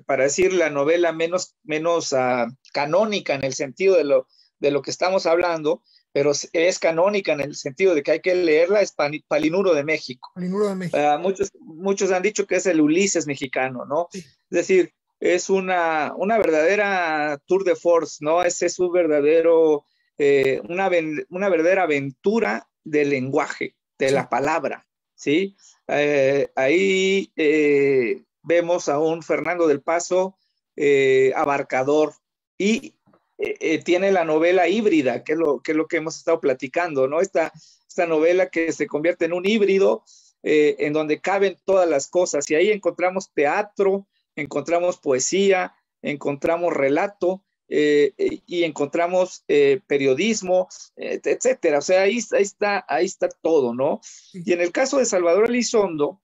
para decir la novela menos, menos uh, canónica en el sentido de lo, de lo que estamos hablando, pero es canónica en el sentido de que hay que leerla, es Palinuro de México. Palinuro de México. Uh, muchos, muchos han dicho que es el Ulises mexicano, ¿no? Sí. Es decir, es una, una verdadera tour de force, ¿no? Ese es un verdadero, eh, una, una verdadera aventura del lenguaje, de la palabra, ¿sí? Eh, ahí eh, vemos a un Fernando del Paso abarcador y tiene la novela híbrida, que es, lo, que es lo que hemos estado platicando, ¿no? Esta, esta novela que se convierte en un híbrido en donde caben todas las cosas y ahí encontramos teatro, encontramos poesía, encontramos relato, y encontramos periodismo, etcétera. O sea, ahí, ahí, está, ahí está todo, ¿no? Y en el caso de Salvador Elizondo,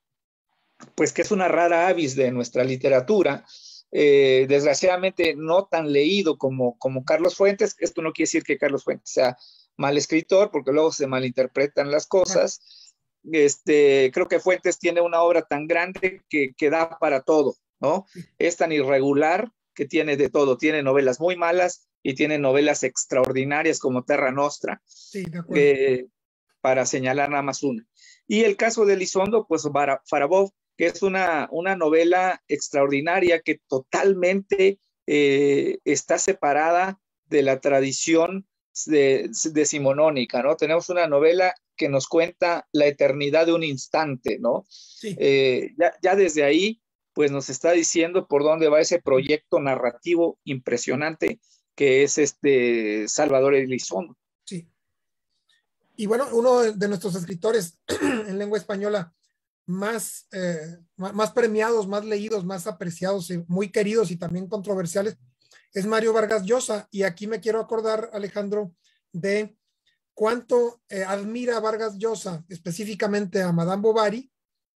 pues que es una rara avis de nuestra literatura, eh, desgraciadamente no tan leído como, como Carlos Fuentes. Esto no quiere decir que Carlos Fuentes sea mal escritor, porque luego se malinterpretan las cosas. Este, creo que Fuentes tiene una obra tan grande que, que da para todo, ¿no? Es tan irregular que tiene de todo. Tiene novelas muy malas y tiene novelas extraordinarias como Terra Nostra, sí, eh, para señalar nada más una. Y el caso de Elizondo, pues Farabov que es una, una novela extraordinaria que totalmente eh, está separada de la tradición de, decimonónica, ¿no? Tenemos una novela que nos cuenta la eternidad de un instante, ¿no? Sí. Eh, ya, ya, desde ahí, pues nos está diciendo por dónde va ese proyecto narrativo impresionante que es este Salvador Elizondo. Sí. Y bueno, uno de nuestros escritores en lengua española, más, eh, más premiados, más leídos, más apreciados, muy queridos y también controversiales, es Mario Vargas Llosa. Y aquí me quiero acordar, Alejandro, de cuánto eh, admira Vargas Llosa, específicamente a Madame Bovary,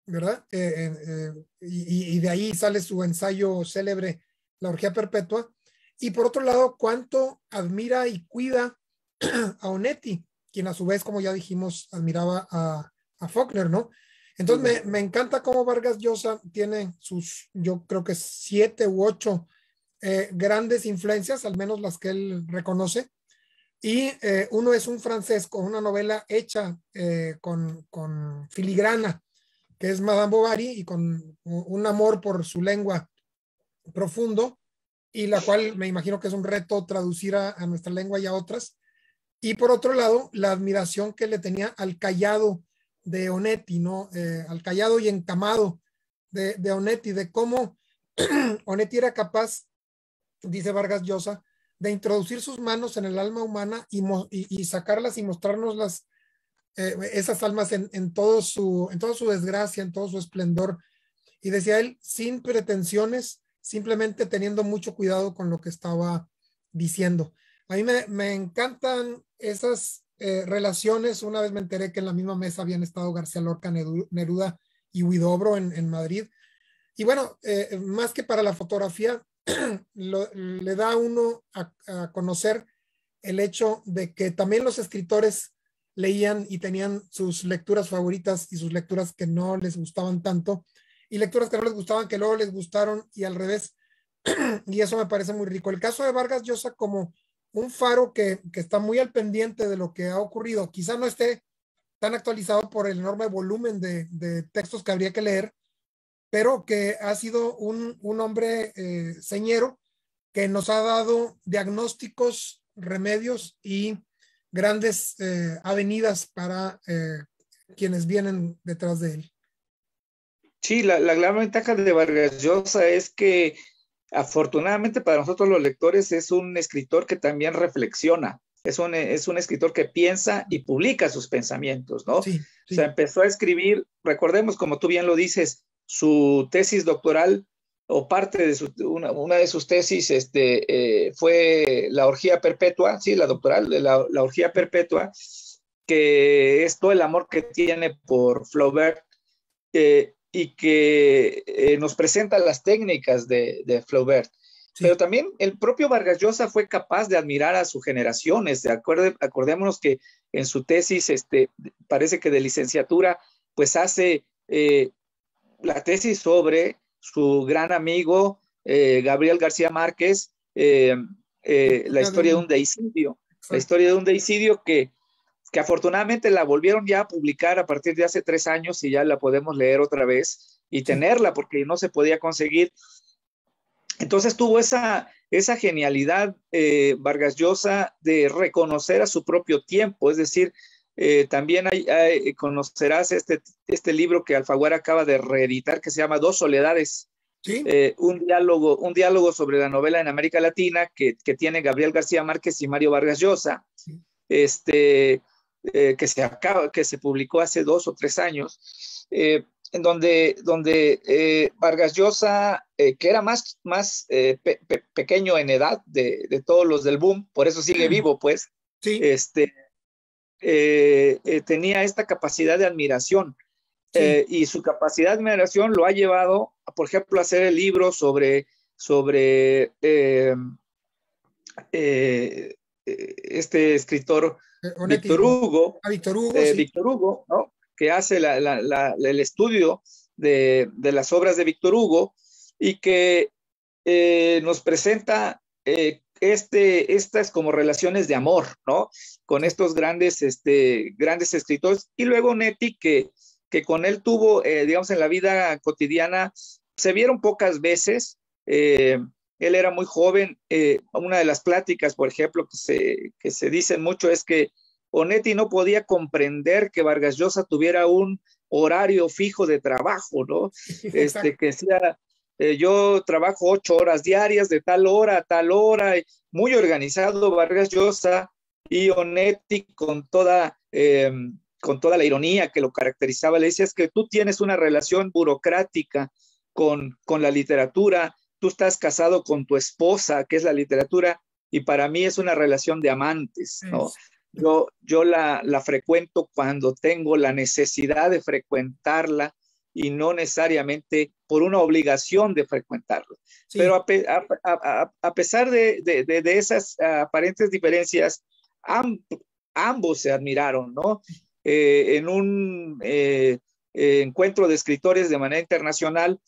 ¿verdad? Eh, y, y, de ahí sale su ensayo célebre, La Orgía Perpetua. Y por otro lado, cuánto admira y cuida a Onetti, quien a su vez, como ya dijimos, admiraba a, a Faulkner, ¿no? Entonces me, encanta cómo Vargas Llosa tiene sus, yo creo que siete u ocho eh, grandes influencias, al menos las que él reconoce. Y eh, uno es un francés con una novela hecha eh, con, con, filigrana, es Madame Bovary, y con un amor por su lengua profundo, y la cual me imagino que es un reto traducir a, nuestra lengua y a otras. Y por otro lado, la admiración que le tenía al callado de Onetti, ¿no? Eh, al callado y encamado de, Onetti, de cómo Onetti era capaz, dice Vargas Llosa, de introducir sus manos en el alma humana y, y, sacarlas y mostrarnos las, eh, esas almas en, en, todo su, en toda su desgracia, en todo su esplendor. Y decía él, sin pretensiones, simplemente teniendo mucho cuidado con lo que estaba diciendo. A mí me, me encantan esas eh, relaciones, una vez me enteré que en la misma mesa habían estado García Lorca, Neruda y Huidobro en, en Madrid. Y bueno, eh, más que para la fotografía, le da uno a, conocer el hecho de que también los escritores leían y tenían sus lecturas favoritas y sus lecturas que no les gustaban tanto y lecturas que no les gustaban que luego les gustaron y al revés. y eso me parece muy rico. El caso de Vargas Llosa como un faro que, está muy al pendiente de lo que ha ocurrido. Quizá no esté tan actualizado por el enorme volumen de, textos que habría que leer, pero que ha sido un, hombre eh, señero que nos ha dado diagnósticos, remedios y grandes eh, avenidas para eh, quienes vienen detrás de él. Sí, la, la gran ventaja de Vargas Llosa es que afortunadamente para nosotros los lectores es un escritor que también reflexiona, es un, es un escritor que piensa y publica sus pensamientos, ¿no? Sí, O sea, empezó a escribir, recordemos, como tú bien lo dices, su tesis doctoral o parte de su, una, una de sus tesis este, eh, fue la orgía perpetua, sí, la doctoral, la, la orgía perpetua, que es todo el amor que tiene por Flaubert. Eh, y que eh, nos presenta las técnicas de, de Flaubert. Pero también el propio Vargas Llosa fue capaz de admirar a su generación. Este, acordémonos que en su tesis, este, parece que de licenciatura, pues hace la tesis sobre su gran amigo eh, Gabriel García Márquez, la historia de un deicidio. La historia de un deicidio que que afortunadamente la volvieron ya a publicar a partir de hace tres años y ya la podemos leer otra vez y tenerla porque no se podía conseguir. Entonces tuvo esa, esa genialidad eh, Vargas Llosa de reconocer a su propio tiempo, es decir, eh, también hay, conocerás este, este libro que Alfaguara acaba de reeditar que se llama Dos Soledades. Eh, un, diálogo, un diálogo sobre la novela en América Latina que, que tiene Gabriel García Márquez y Mario Vargas Llosa. Este, eh, que, se acaba, que se publicó hace dos o tres años, eh, en donde, donde Vargas Llosa, que era más, más pequeño en edad de, de, todos los del boom, por eso sigue vivo, pues, sí. este, tenía esta capacidad de admiración. y su capacidad de admiración lo ha llevado, por ejemplo, a hacer el libro sobre, sobre este escritor eh, Víctor Hugo, ah, Víctor Hugo, eh, Víctor Hugo ¿no? que hace el estudio de, las obras de Víctor Hugo y que eh, nos presenta este, estas como relaciones de amor, ¿no? Con estos grandes, este, grandes escritores. Y luego Neti, que, que con él tuvo, digamos, en la vida cotidiana, se vieron pocas veces. él era muy joven. una de las pláticas, por ejemplo, que se, que se dicen mucho es que Onetti no podía comprender que Vargas Llosa tuviera un horario fijo de trabajo, ¿no? Este, que sea, eh, yo trabajo ocho horas diarias de tal hora a tal hora, muy organizado Vargas Llosa y Onetti con toda, em, con toda la ironía que lo caracterizaba, le decía, es que tú tienes una relación burocrática con, con la literatura, tú estás casado con tu esposa, que es la literatura, y para mí es una relación de amantes, ¿no? Yo, yo la, la frecuento cuando tengo la necesidad de frecuentarla y no necesariamente por una obligación de frecuentarlo. Pero a, pesar de, de, esas aparentes diferencias, ambos se admiraron, ¿no? Eh, en un eh, eh, encuentro de escritores de manera internacional,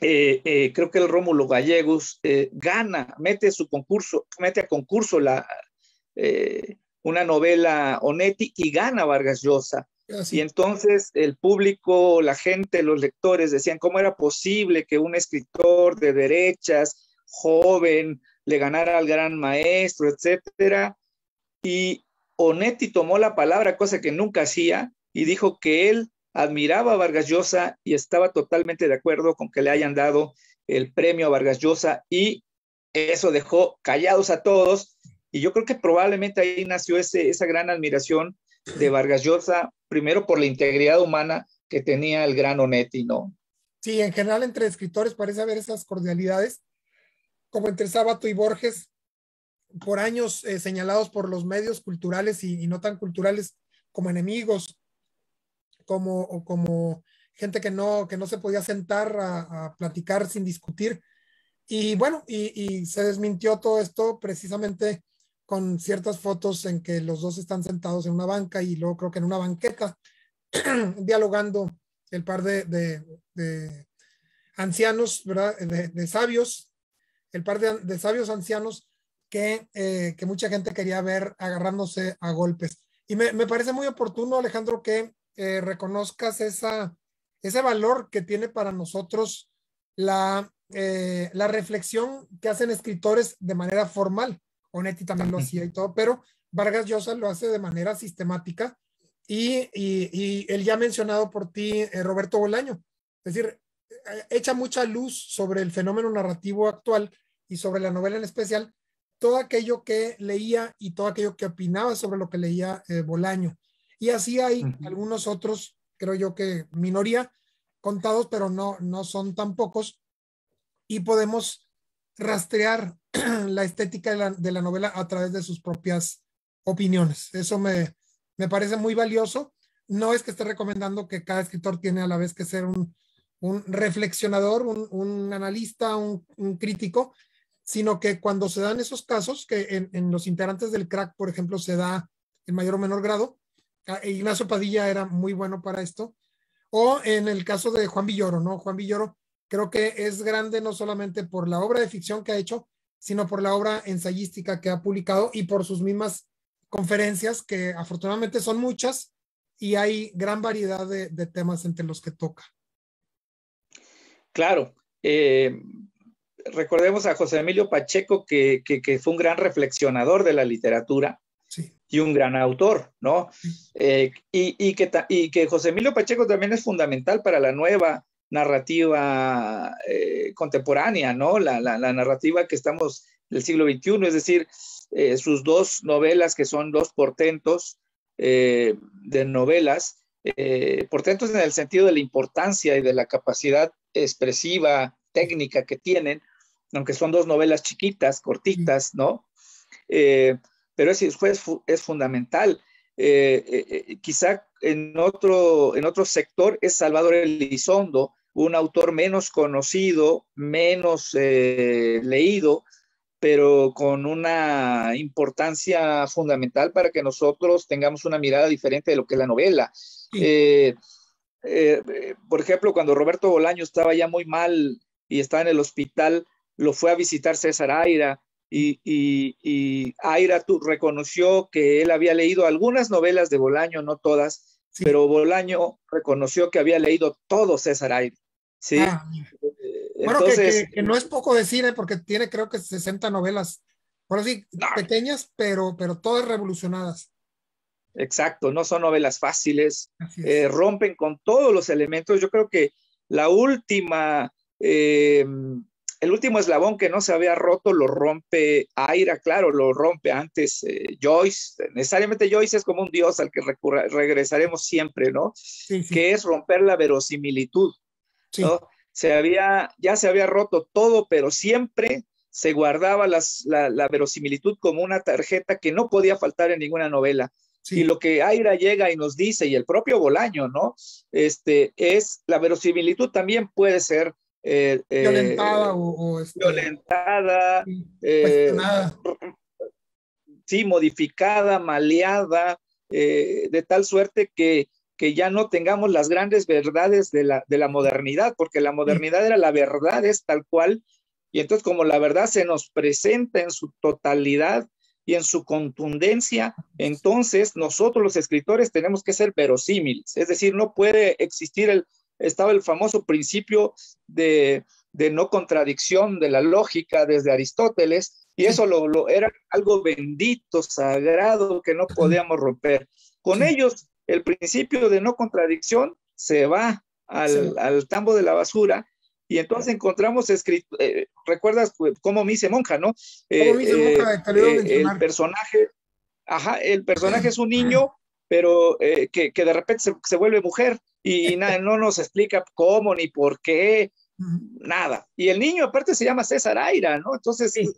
creo que el Rómulo Gallegos gana, mete su concurso, mete a concurso la, una novela Onetti y gana Vargas Llosa. Y entonces el público, la gente, los lectores decían cómo era posible que un escritor de derechas, joven, le ganara al gran maestro, etcétera. Y Onetti tomó la palabra, cosa que nunca hacía, y dijo que él admiraba a Vargas Llosa y estaba totalmente de acuerdo con que le hayan dado el premio a Vargas Llosa y eso dejó callados a todos y yo creo que probablemente ahí nació ese, esa gran admiración de Vargas Llosa, primero por la integridad humana que tenía el gran Onetti, ¿no? Sí, en general entre escritores parece haber esas cordialidades, como entre Sábato y Borges, por años eh, señalados por los medios culturales y, no tan culturales como enemigos, como, como gente que no, que no se podía sentar a, platicar sin discutir. Y bueno, y, se desmintió todo esto precisamente con ciertas fotos en que los dos están sentados en una banca y luego creo que en una banqueta, dialogando el par de, ancianos, ¿verdad? De, sabios, el par de, sabios ancianos que, eh, que, mucha gente quería ver agarrándose a golpes. Y me, parece muy oportuno, Alejandro, que eh, reconozcas ese valor que tiene para nosotros eh, la reflexión que hacen escritores de manera formal. Onetti también lo hacía y todo, pero Vargas Llosa lo hace de manera sistemática y, y, el ya mencionado por ti, eh, Roberto Bolaño. Es decir, eh, echa mucha luz sobre el fenómeno narrativo actual y sobre la novela en especial, todo aquello que leía y todo aquello que opinaba sobre lo que leía eh, Bolaño. Y así hay algunos otros, creo yo que minoría, contados, pero no, no son tan pocos. Y podemos rastrear la estética de la, novela a través de sus propias opiniones. Eso me, me parece muy valioso. No es que esté recomendando que cada escritor tiene a la vez que ser un, un reflexionador, un, un analista, un, crítico, sino que cuando se dan esos casos, que en, en, los integrantes del crack, por ejemplo, se da en mayor o menor grado, e Ignacio Padilla era muy bueno para esto, o en el caso de Juan Villoro, ¿no? Juan Villoro creo que es grande no solamente por la obra de ficción que ha hecho, sino por la obra ensayística que ha publicado y por sus mismas conferencias, que afortunadamente son muchas y hay gran variedad de, temas entre los que toca. Claro. Eh, recordemos a José Emilio Pacheco, que, fue un gran reflexionador de la literatura. y un gran autor, ¿no? Eh, y, que, y que José Emilio Pacheco también es fundamental para la nueva narrativa eh, contemporánea, ¿no? La, narrativa que estamos del siglo XXI, es decir, eh, sus dos novelas que son dos portentos eh, de novelas, portentos en el sentido de la importancia y de la capacidad expresiva, técnica que tienen, aunque son dos novelas chiquitas, cortitas, ¿no? pero es, es, es fundamental. quizá en otro, en otro sector es Salvador Elizondo, un autor menos conocido, menos eh, leído, pero con una importancia fundamental para que nosotros tengamos una mirada diferente de lo que es la novela. Eh, eh, por ejemplo, cuando Roberto Bolaño estaba ya muy mal y estaba en el hospital, lo fue a visitar César Aira y, y, Aira reconoció que él había leído algunas novelas de Bolaño, no todas, pero Bolaño reconoció que había leído todo César Aira. Sí. Ah, bueno, que, no es poco decir, ¿eh? porque tiene creo que 60 novelas, por así, pequeñas, pero, pero todas revolucionadas. Exacto, no son novelas fáciles, eh, rompen con todos los elementos. Yo creo que la última eh, el último eslabón que no se había roto lo rompe Aira, claro, lo rompe antes eh, Joyce. Necesariamente Joyce es como un dios al que regresaremos siempre, ¿no? Que es romper la verosimilitud. ¿No? Se había, ya se había roto todo, pero siempre se guardaba la, la, verosimilitud como una tarjeta que no podía faltar en ninguna novela. Y lo que Aira llega y nos dice, y el propio Bolaño, ¿no? Este, es la verosimilitud también puede ser eh, eh, violentada o, este, violentada, eh, sí, modificada, maleada, de tal suerte que, que, ya no tengamos las grandes verdades de la, de la modernidad, porque la modernidad era la verdad, es tal cual, y entonces como la verdad se nos presenta en su totalidad y en su contundencia, entonces nosotros los escritores tenemos que ser verosímiles, es decir, no puede existir el, estaba el famoso principio de, no contradicción de la lógica desde Aristóteles, y eso lo, era algo bendito, sagrado, que no podíamos romper. Con ellos, el principio de no contradicción se va al, tambo de la basura y entonces encontramos escrito, eh, recuerdas cómo me hice monja, ¿no? Eh, monja, eh, el personaje, ajá, el personaje es un niño, pero que, de repente se, vuelve mujer y no nos explica cómo ni por qué, nada. Y el niño aparte se llama César Aira, ¿no? Entonces, sí.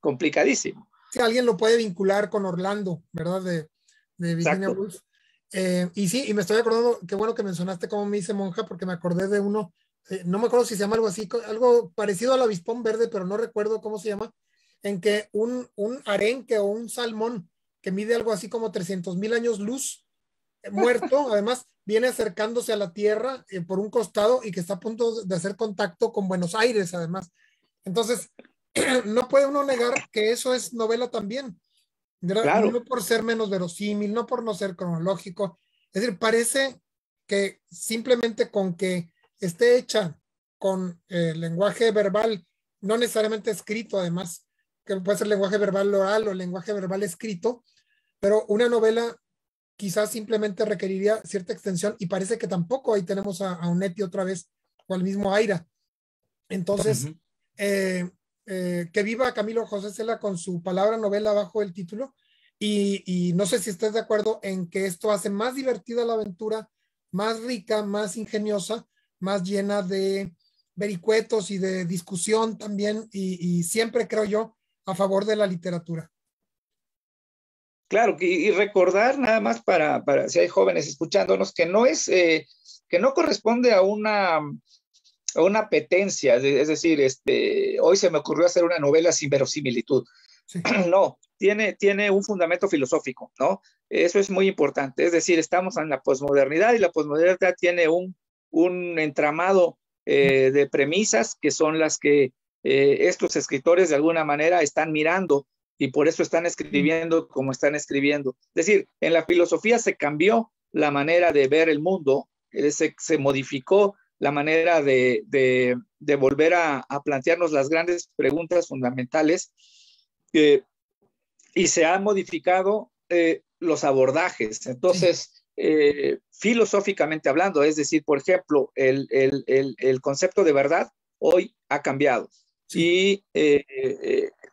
complicadísimo. Si alguien lo puede vincular con Orlando, ¿verdad? De, de Virginia Woolf. Eh, y sí, y me estoy acordando, qué bueno que mencionaste cómo me hice monja, porque me acordé de uno, eh, no me acuerdo si se llama algo así, algo parecido al avispón verde, pero no recuerdo cómo se llama, en que un, un arenque o un salmón que mide algo así como 300 mil años luz, eh, muerto, además, viene acercándose a la Tierra por un costado y que está a punto de hacer contacto con Buenos Aires, además. Entonces, no puede uno negar que eso es novela también. No por ser menos verosímil, no por no ser cronológico. Es decir, parece que simplemente con que esté hecha con el lenguaje verbal, no necesariamente escrito, además, que puede ser lenguaje verbal oral o lenguaje verbal escrito, pero una novela quizás simplemente requeriría cierta extensión y parece que tampoco ahí tenemos a, a Unetti otra vez o al mismo Aira. Entonces, eh, eh, que viva Camilo José Cela con su palabra novela bajo el título y, no sé si estés de acuerdo en que esto hace más divertida la aventura, más rica, más ingeniosa, más llena de vericuetos y de discusión también y, siempre creo yo a favor de la literatura. Claro, y, recordar nada más para, si hay jóvenes escuchándonos, que no es, eh, que no corresponde a una, una apetencia, es decir, este, hoy se me ocurrió hacer una novela sin verosimilitud. No, tiene, tiene un fundamento filosófico, ¿no? Eso es muy importante. Es decir, estamos en la posmodernidad y la posmodernidad tiene un, un entramado eh, de premisas que son las que eh, estos escritores de alguna manera están mirando y por eso están escribiendo como están escribiendo. Es decir, en la filosofía se cambió la manera de ver el mundo, eh, se, se modificó la manera de, de, volver a, plantearnos las grandes preguntas fundamentales eh, y se han modificado eh, los abordajes. Entonces, filosóficamente hablando, es decir, por ejemplo, el, el, el, el, concepto de verdad hoy ha cambiado. Y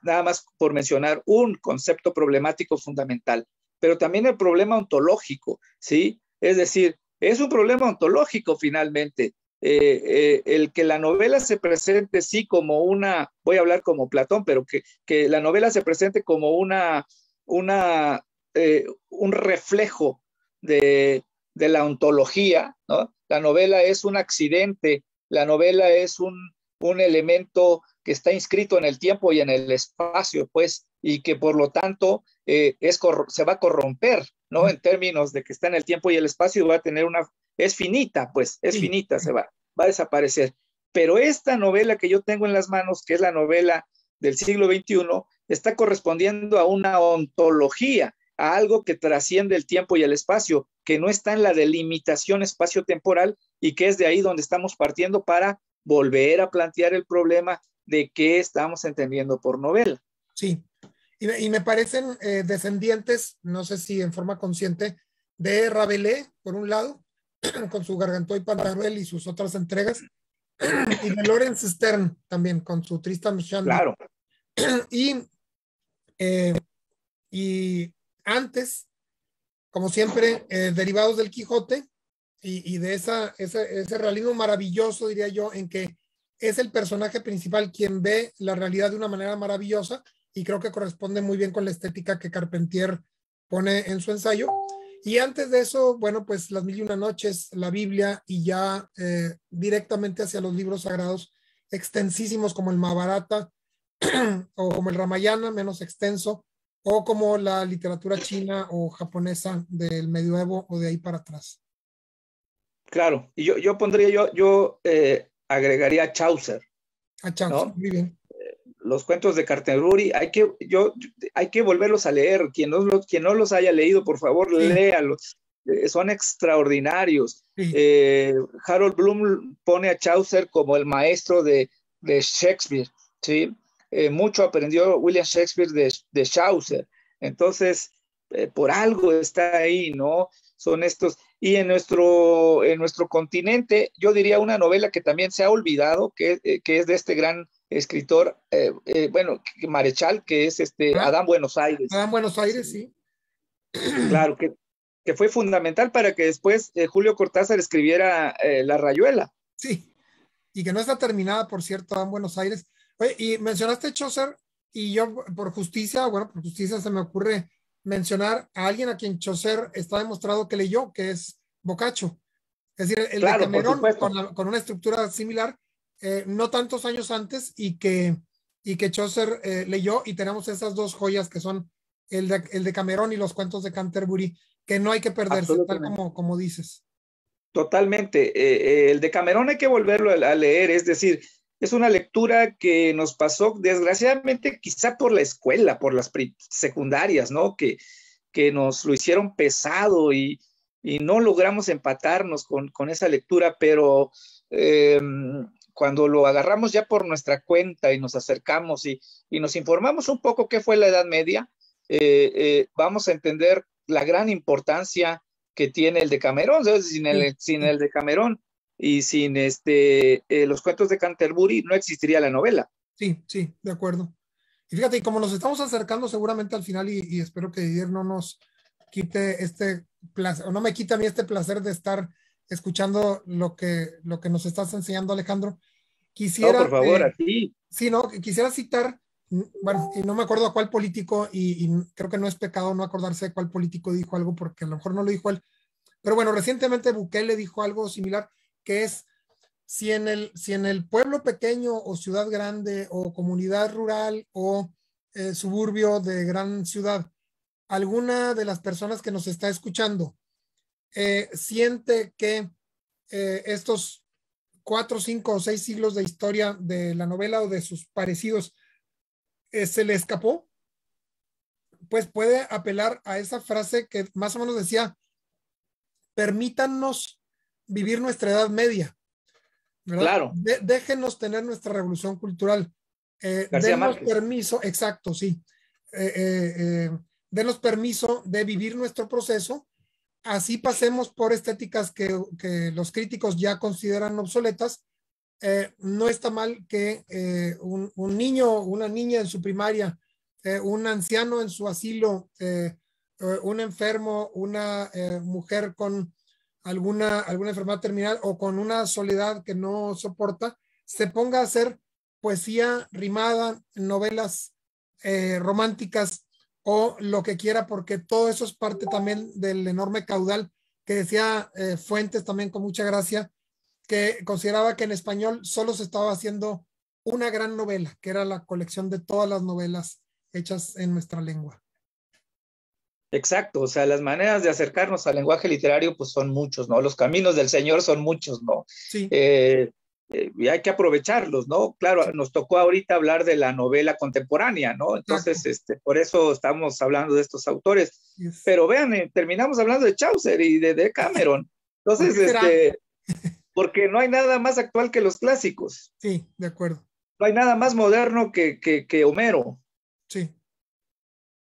nada más por mencionar un concepto problemático fundamental, pero también el problema ontológico, ¿sí? Es decir, es un problema ontológico finalmente. Eh, eh, el que la novela se presente sí como una, voy a hablar como Platón, pero que, que la novela se presente como una, una eh, un reflejo de, de, la ontología, ¿no? La novela es un accidente, la novela es un, un elemento que está inscrito en el tiempo y en el espacio, pues, y que por lo tanto eh, es se va a corromper, ¿no? En términos de que está en el tiempo y el espacio va a tener una, es finita, pues, es finita, se va, va a desaparecer. Pero esta novela que yo tengo en las manos, que es la novela del siglo XXI, está correspondiendo a una ontología, a algo que trasciende el tiempo y el espacio, que no está en la delimitación espacio-temporal y que es de ahí donde estamos partiendo para volver a plantear el problema de qué estamos entendiendo por novela. Sí, y, me parecen eh, descendientes, no sé si en forma consciente, de Rabelais, por un lado, con su Gargantó y Pantagruel y sus otras entregas, y de Lawrence Stern también, con su Tristan Shandy. Claro. Y, eh, y antes, como siempre, eh, derivados del Quijote y, y de esa, ese, ese realismo maravilloso, diría yo, en que es el personaje principal quien ve la realidad de una manera maravillosa y creo que corresponde muy bien con la estética que Carpentier pone en su ensayo. Y antes de eso, bueno, pues las mil y una noches, la Biblia y ya eh, directamente hacia los libros sagrados extensísimos como el Mahabharata o como el Ramayana, menos extenso, o como la literatura china o japonesa del medioevo o de ahí para atrás. Claro, y yo, yo pondría, yo, yo eh, agregaría a Chaucer. A Chaucer, ¿no? muy bien los cuentos de Carteruri, hay que, yo, hay que volverlos a leer. Quien no, los, quien no los haya leído, por favor, sí. léalos. Eh, son extraordinarios. Sí. Eh, Harold Bloom pone a Chaucer como el maestro de, de Shakespeare. ¿sí? Eh, mucho aprendió William Shakespeare de, de Chaucer. Entonces, por algo está ahí, ¿no? Son estos. Y en nuestro, en nuestro continente, yo diría una novela que también se ha olvidado, que, que es de este gran escritor, eh, eh, bueno, Marechal, que es este ah, Adán Buenos Aires. Adán Buenos Aires, sí. Claro, que, que fue fundamental para que después eh, Julio Cortázar escribiera La Rayuela. Sí, y que no está terminada, por cierto, Adán Buenos Aires. Oye, y mencionaste Chaucer, y yo por justicia, bueno, por justicia se me ocurre mencionar a alguien a quien Chaucer está demostrado que leyó, que es Boccaccio. Es decir, el claro, de Camerón con, la, con una estructura similar, eh, no tantos años antes y que, y que Chaucer eh, leyó y tenemos esas dos joyas que son el de, el de Camerón y los cuentos de Canterbury, que no hay que perderse, tal como, como dices. Totalmente. Eh, el de Camerón hay que volverlo a, a leer, es decir, es una lectura que nos pasó desgraciadamente quizá por la escuela, por las secundarias, ¿no? Que, que nos lo hicieron pesado y, y no logramos empatarnos con, con esa lectura, pero eh, cuando lo agarramos ya por nuestra cuenta y nos acercamos y, y nos informamos un poco qué fue la Edad Media, eh, eh, vamos a entender la gran importancia que tiene el de Camerón, ¿sabes? Sin, el, sin el de Camerón y sin este, eh, los cuentos de Canterbury no existiría la novela. Sí, sí, de acuerdo. Y fíjate, y como nos estamos acercando seguramente al final y, y espero que Didier no nos quite este placer, o no me quite a mí este placer de estar escuchando lo que, lo que nos estás enseñando, Alejandro. Quisiera. No, por favor, eh. Sí, no, quisiera citar, bueno, y no me acuerdo a cuál político, y, y, creo que no es pecado no acordarse de cuál político dijo algo, porque a lo mejor no lo dijo él. Pero bueno, recientemente Bukele dijo algo similar, que es si en el, si en el pueblo pequeño o ciudad grande o comunidad rural o eh, suburbio de gran ciudad, alguna de las personas que nos está escuchando eh, siente que eh, estos cuatro, cinco o seis siglos de historia de la novela o de sus parecidos eh, se le escapó, pues puede apelar a esa frase que más o menos decía, permítanos vivir nuestra edad media. ¿verdad? Claro. De, déjenos tener nuestra revolución cultural. Eh, denos permiso, exacto, sí. Eh, denos permiso de vivir nuestro proceso así pasemos por estéticas que, los críticos ya consideran obsoletas, eh, no está mal que eh, un, niño una niña en su primaria, eh, un anciano en su asilo, un enfermo, una mujer con alguna, alguna enfermedad terminal o con una soledad que no soporta, se ponga a hacer poesía rimada, novelas románticas o lo que quiera, porque todo eso es parte también del enorme caudal que decía eh, Fuentes también con mucha gracia, que consideraba que en español solo se estaba haciendo una gran novela, que era la colección de todas las novelas hechas en nuestra lengua. Exacto, o sea, las maneras de acercarnos al lenguaje literario pues son muchos, ¿no? Los caminos del Señor son muchos, ¿no? Sí. Eh, eh, y hay que aprovecharlos, ¿no? Claro, nos tocó ahorita hablar de la novela contemporánea, ¿no? Entonces, este, por eso estamos hablando de estos autores. Yes. Pero vean, eh, terminamos hablando de Chaucer y de, de Cameron. Entonces, este, porque no hay nada más actual que los clásicos. Sí, de acuerdo. No hay nada más moderno que, que, que Homero. Sí.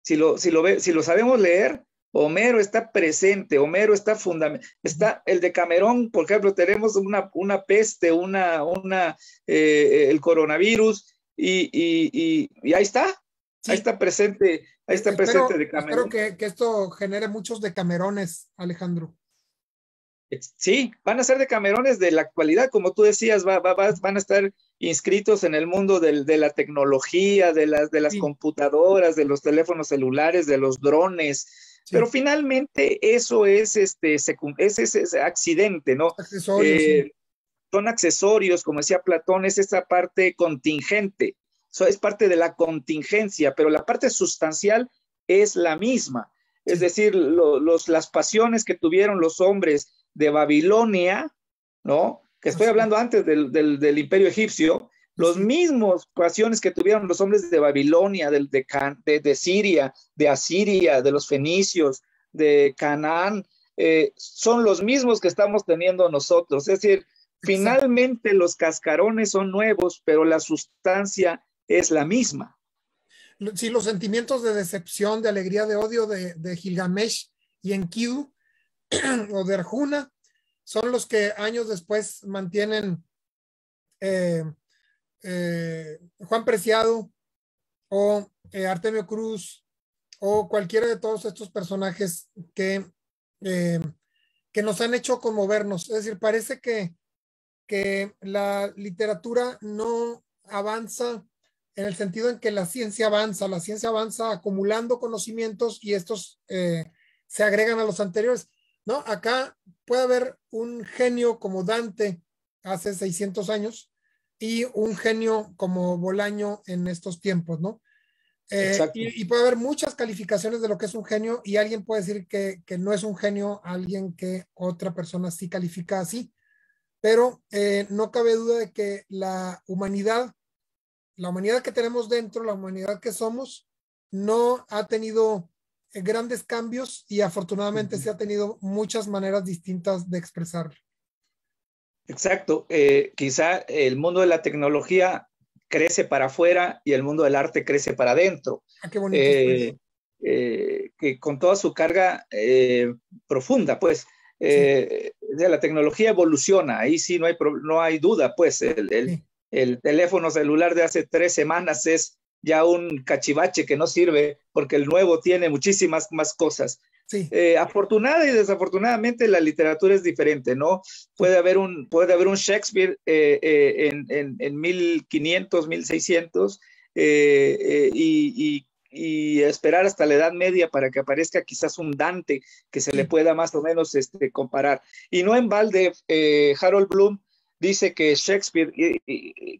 Si lo, si, lo ve, si lo sabemos leer, Homero está presente, Homero está fundamental, está el de Camerón, por ejemplo, tenemos una, una peste, una, una, eh, el coronavirus, y, y, y, ahí está, ahí está presente, ahí está presente de Camerón. Espero que, que, esto genere muchos de Camerones, Alejandro. Sí, van a ser de Camerones de la actualidad, como tú decías, va, va, van a estar inscritos en el mundo del, de la tecnología, de las, de las computadoras, de los teléfonos celulares, de los drones, pero finalmente eso es este es, accidente, ¿no? Eh, son accesorios, como decía Platón, es esa parte contingente, eso es parte de la contingencia, pero la parte sustancial es la misma. Es decir, los, las pasiones que tuvieron los hombres de Babilonia, ¿no? Que estoy hablando antes del, del imperio egipcio, los mismos pasiones que tuvieron los hombres de Babilonia, de, de, de, Siria, de Asiria, de los fenicios, de Canaán, eh, son los mismos que estamos teniendo nosotros. Es decir, finalmente los cascarones son nuevos, pero la sustancia es la misma. Sí, los sentimientos de decepción, de alegría, de odio de, de Gilgamesh y Enkidu o de Arjuna son los que años después mantienen eh, eh, Juan Preciado o eh, Artemio Cruz o cualquiera de todos estos personajes que, eh, que nos han hecho conmovernos. Es decir, parece que, que la literatura no avanza en el sentido en que la ciencia avanza, la ciencia avanza acumulando conocimientos y estos se agregan a los anteriores. ¿no? Acá puede haber un genio como Dante hace 600 años y un genio como Bolaño en estos tiempos, ¿no? Eh, y, puede haber muchas calificaciones de lo que es un genio y alguien puede decir que, que no es un genio alguien que otra persona sí califica así, pero eh, no cabe duda de que la humanidad, la humanidad que tenemos dentro, la humanidad que somos, no ha tenido eh, grandes cambios y afortunadamente se ha tenido muchas maneras distintas de expresarlo. Exacto. Eh, quizá el mundo de la tecnología crece para afuera y el mundo del arte crece para adentro. Ah, qué bonito. Eh, eh, que con toda su carga profunda, pues. La tecnología evoluciona, ahí sí no hay, no hay duda, pues el, el teléfono celular de hace tres semanas es ya un cachivache que no sirve porque el nuevo tiene muchísimas más cosas. Eh, afortunada y desafortunadamente la literatura es diferente, ¿no? Puede haber un, puede haber un Shakespeare eh, eh, en, en, en, 1500, 1600 y, y, esperar hasta la Edad Media para que aparezca quizás un Dante que se le pueda más o menos este, comparar. Y no en balde, Harold Bloom dice que Shakespeare,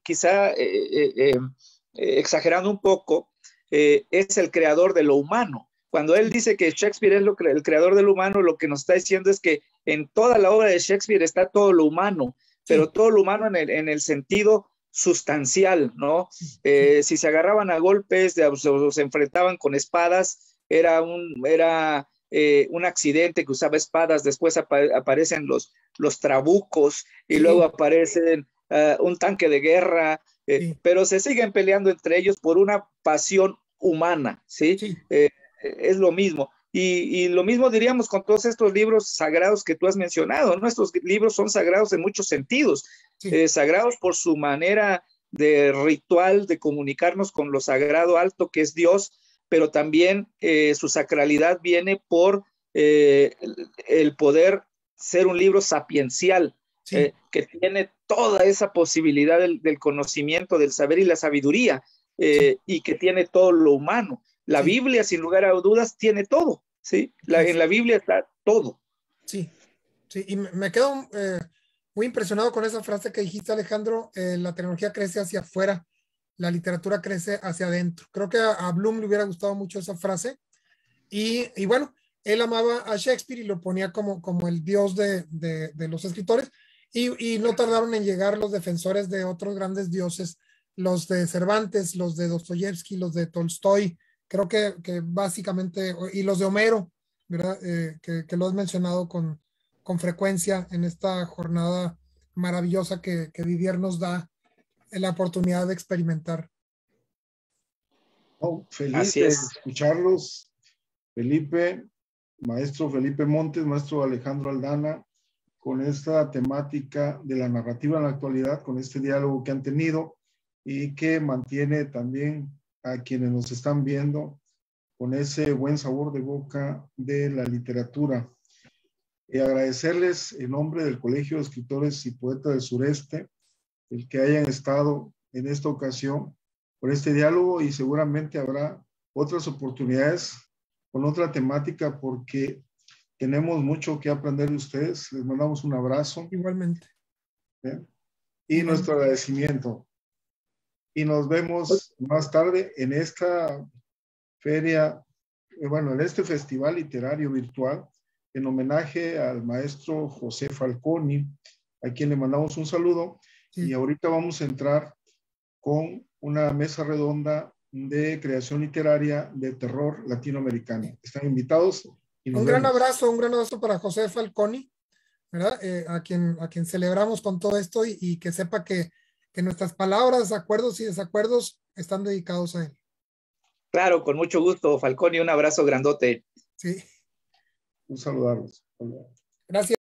quizá exagerando un poco, es el creador de lo humano cuando él dice que Shakespeare es lo, el creador del humano, lo que nos está diciendo es que en toda la obra de Shakespeare está todo lo humano, pero todo lo humano en el, sentido sustancial, ¿no? Eh, si se agarraban a golpes, o se enfrentaban con espadas, era un, era, eh, un accidente que usaba espadas, después aparecen los, los trabucos y luego aparecen ah, un tanque de guerra, eh, pero se siguen peleando entre ellos por una pasión humana, ¿sí? sí es lo mismo. Y, lo mismo diríamos con todos estos libros sagrados que tú has mencionado. Nuestros libros son sagrados en muchos sentidos, eh, sagrados por su manera de ritual de comunicarnos con lo sagrado alto que es Dios, pero también eh, su sacralidad viene por eh, el, poder ser un libro sapiencial, que tiene toda esa posibilidad del, conocimiento, del saber y la sabiduría, y que tiene todo lo humano. La Biblia, sin lugar a dudas, tiene todo, ¿sí? en la Biblia está todo. Sí, sí, y me quedo eh, muy impresionado con esa frase que dijiste, Alejandro, eh, la tecnología crece hacia afuera, la literatura crece hacia adentro. Creo que a, Bloom le hubiera gustado mucho esa frase. Y, y, bueno, él amaba a Shakespeare y lo ponía como, como el dios de, de, los escritores. Y, y, no tardaron en llegar los defensores de otros grandes dioses, los de Cervantes, los de Dostoyevsky, los de Tolstoy, creo que, que básicamente, y los de Homero, ¿verdad? Eh, que, que, lo has mencionado con, con frecuencia en esta jornada maravillosa que, que Vivier nos da la oportunidad de experimentar. Oh, feliz de escucharlos, Felipe. maestro Felipe Montes, maestro Alejandro Aldana, con esta temática de la narrativa en la actualidad, con este diálogo que han tenido y que mantiene también a quienes nos están viendo con ese buen sabor de boca de la literatura. Y agradecerles en nombre del Colegio de Escritores y Poetas del Sureste el que hayan estado en esta ocasión por este diálogo y seguramente habrá otras oportunidades con otra temática porque tenemos mucho que aprender de ustedes. Les mandamos un abrazo. Igualmente. Y nuestro agradecimiento. Y nos vemos más tarde en esta feria, eh, bueno, en este festival literario virtual en homenaje al maestro José Falconi, a quien le mandamos un saludo. Y ahorita vamos a entrar con una mesa redonda de creación literaria de terror latinoamericano. Están invitados. un gran abrazo, un gran abrazo para José Falconi, ¿verdad? Eh, a, quien, a quien celebramos con todo esto y, que sepa que, que, nuestras palabras, acuerdos y desacuerdos están dedicados a él. Claro, con mucho gusto, Falconi, un abrazo grandote. Sí. Un saludarlos. Gracias.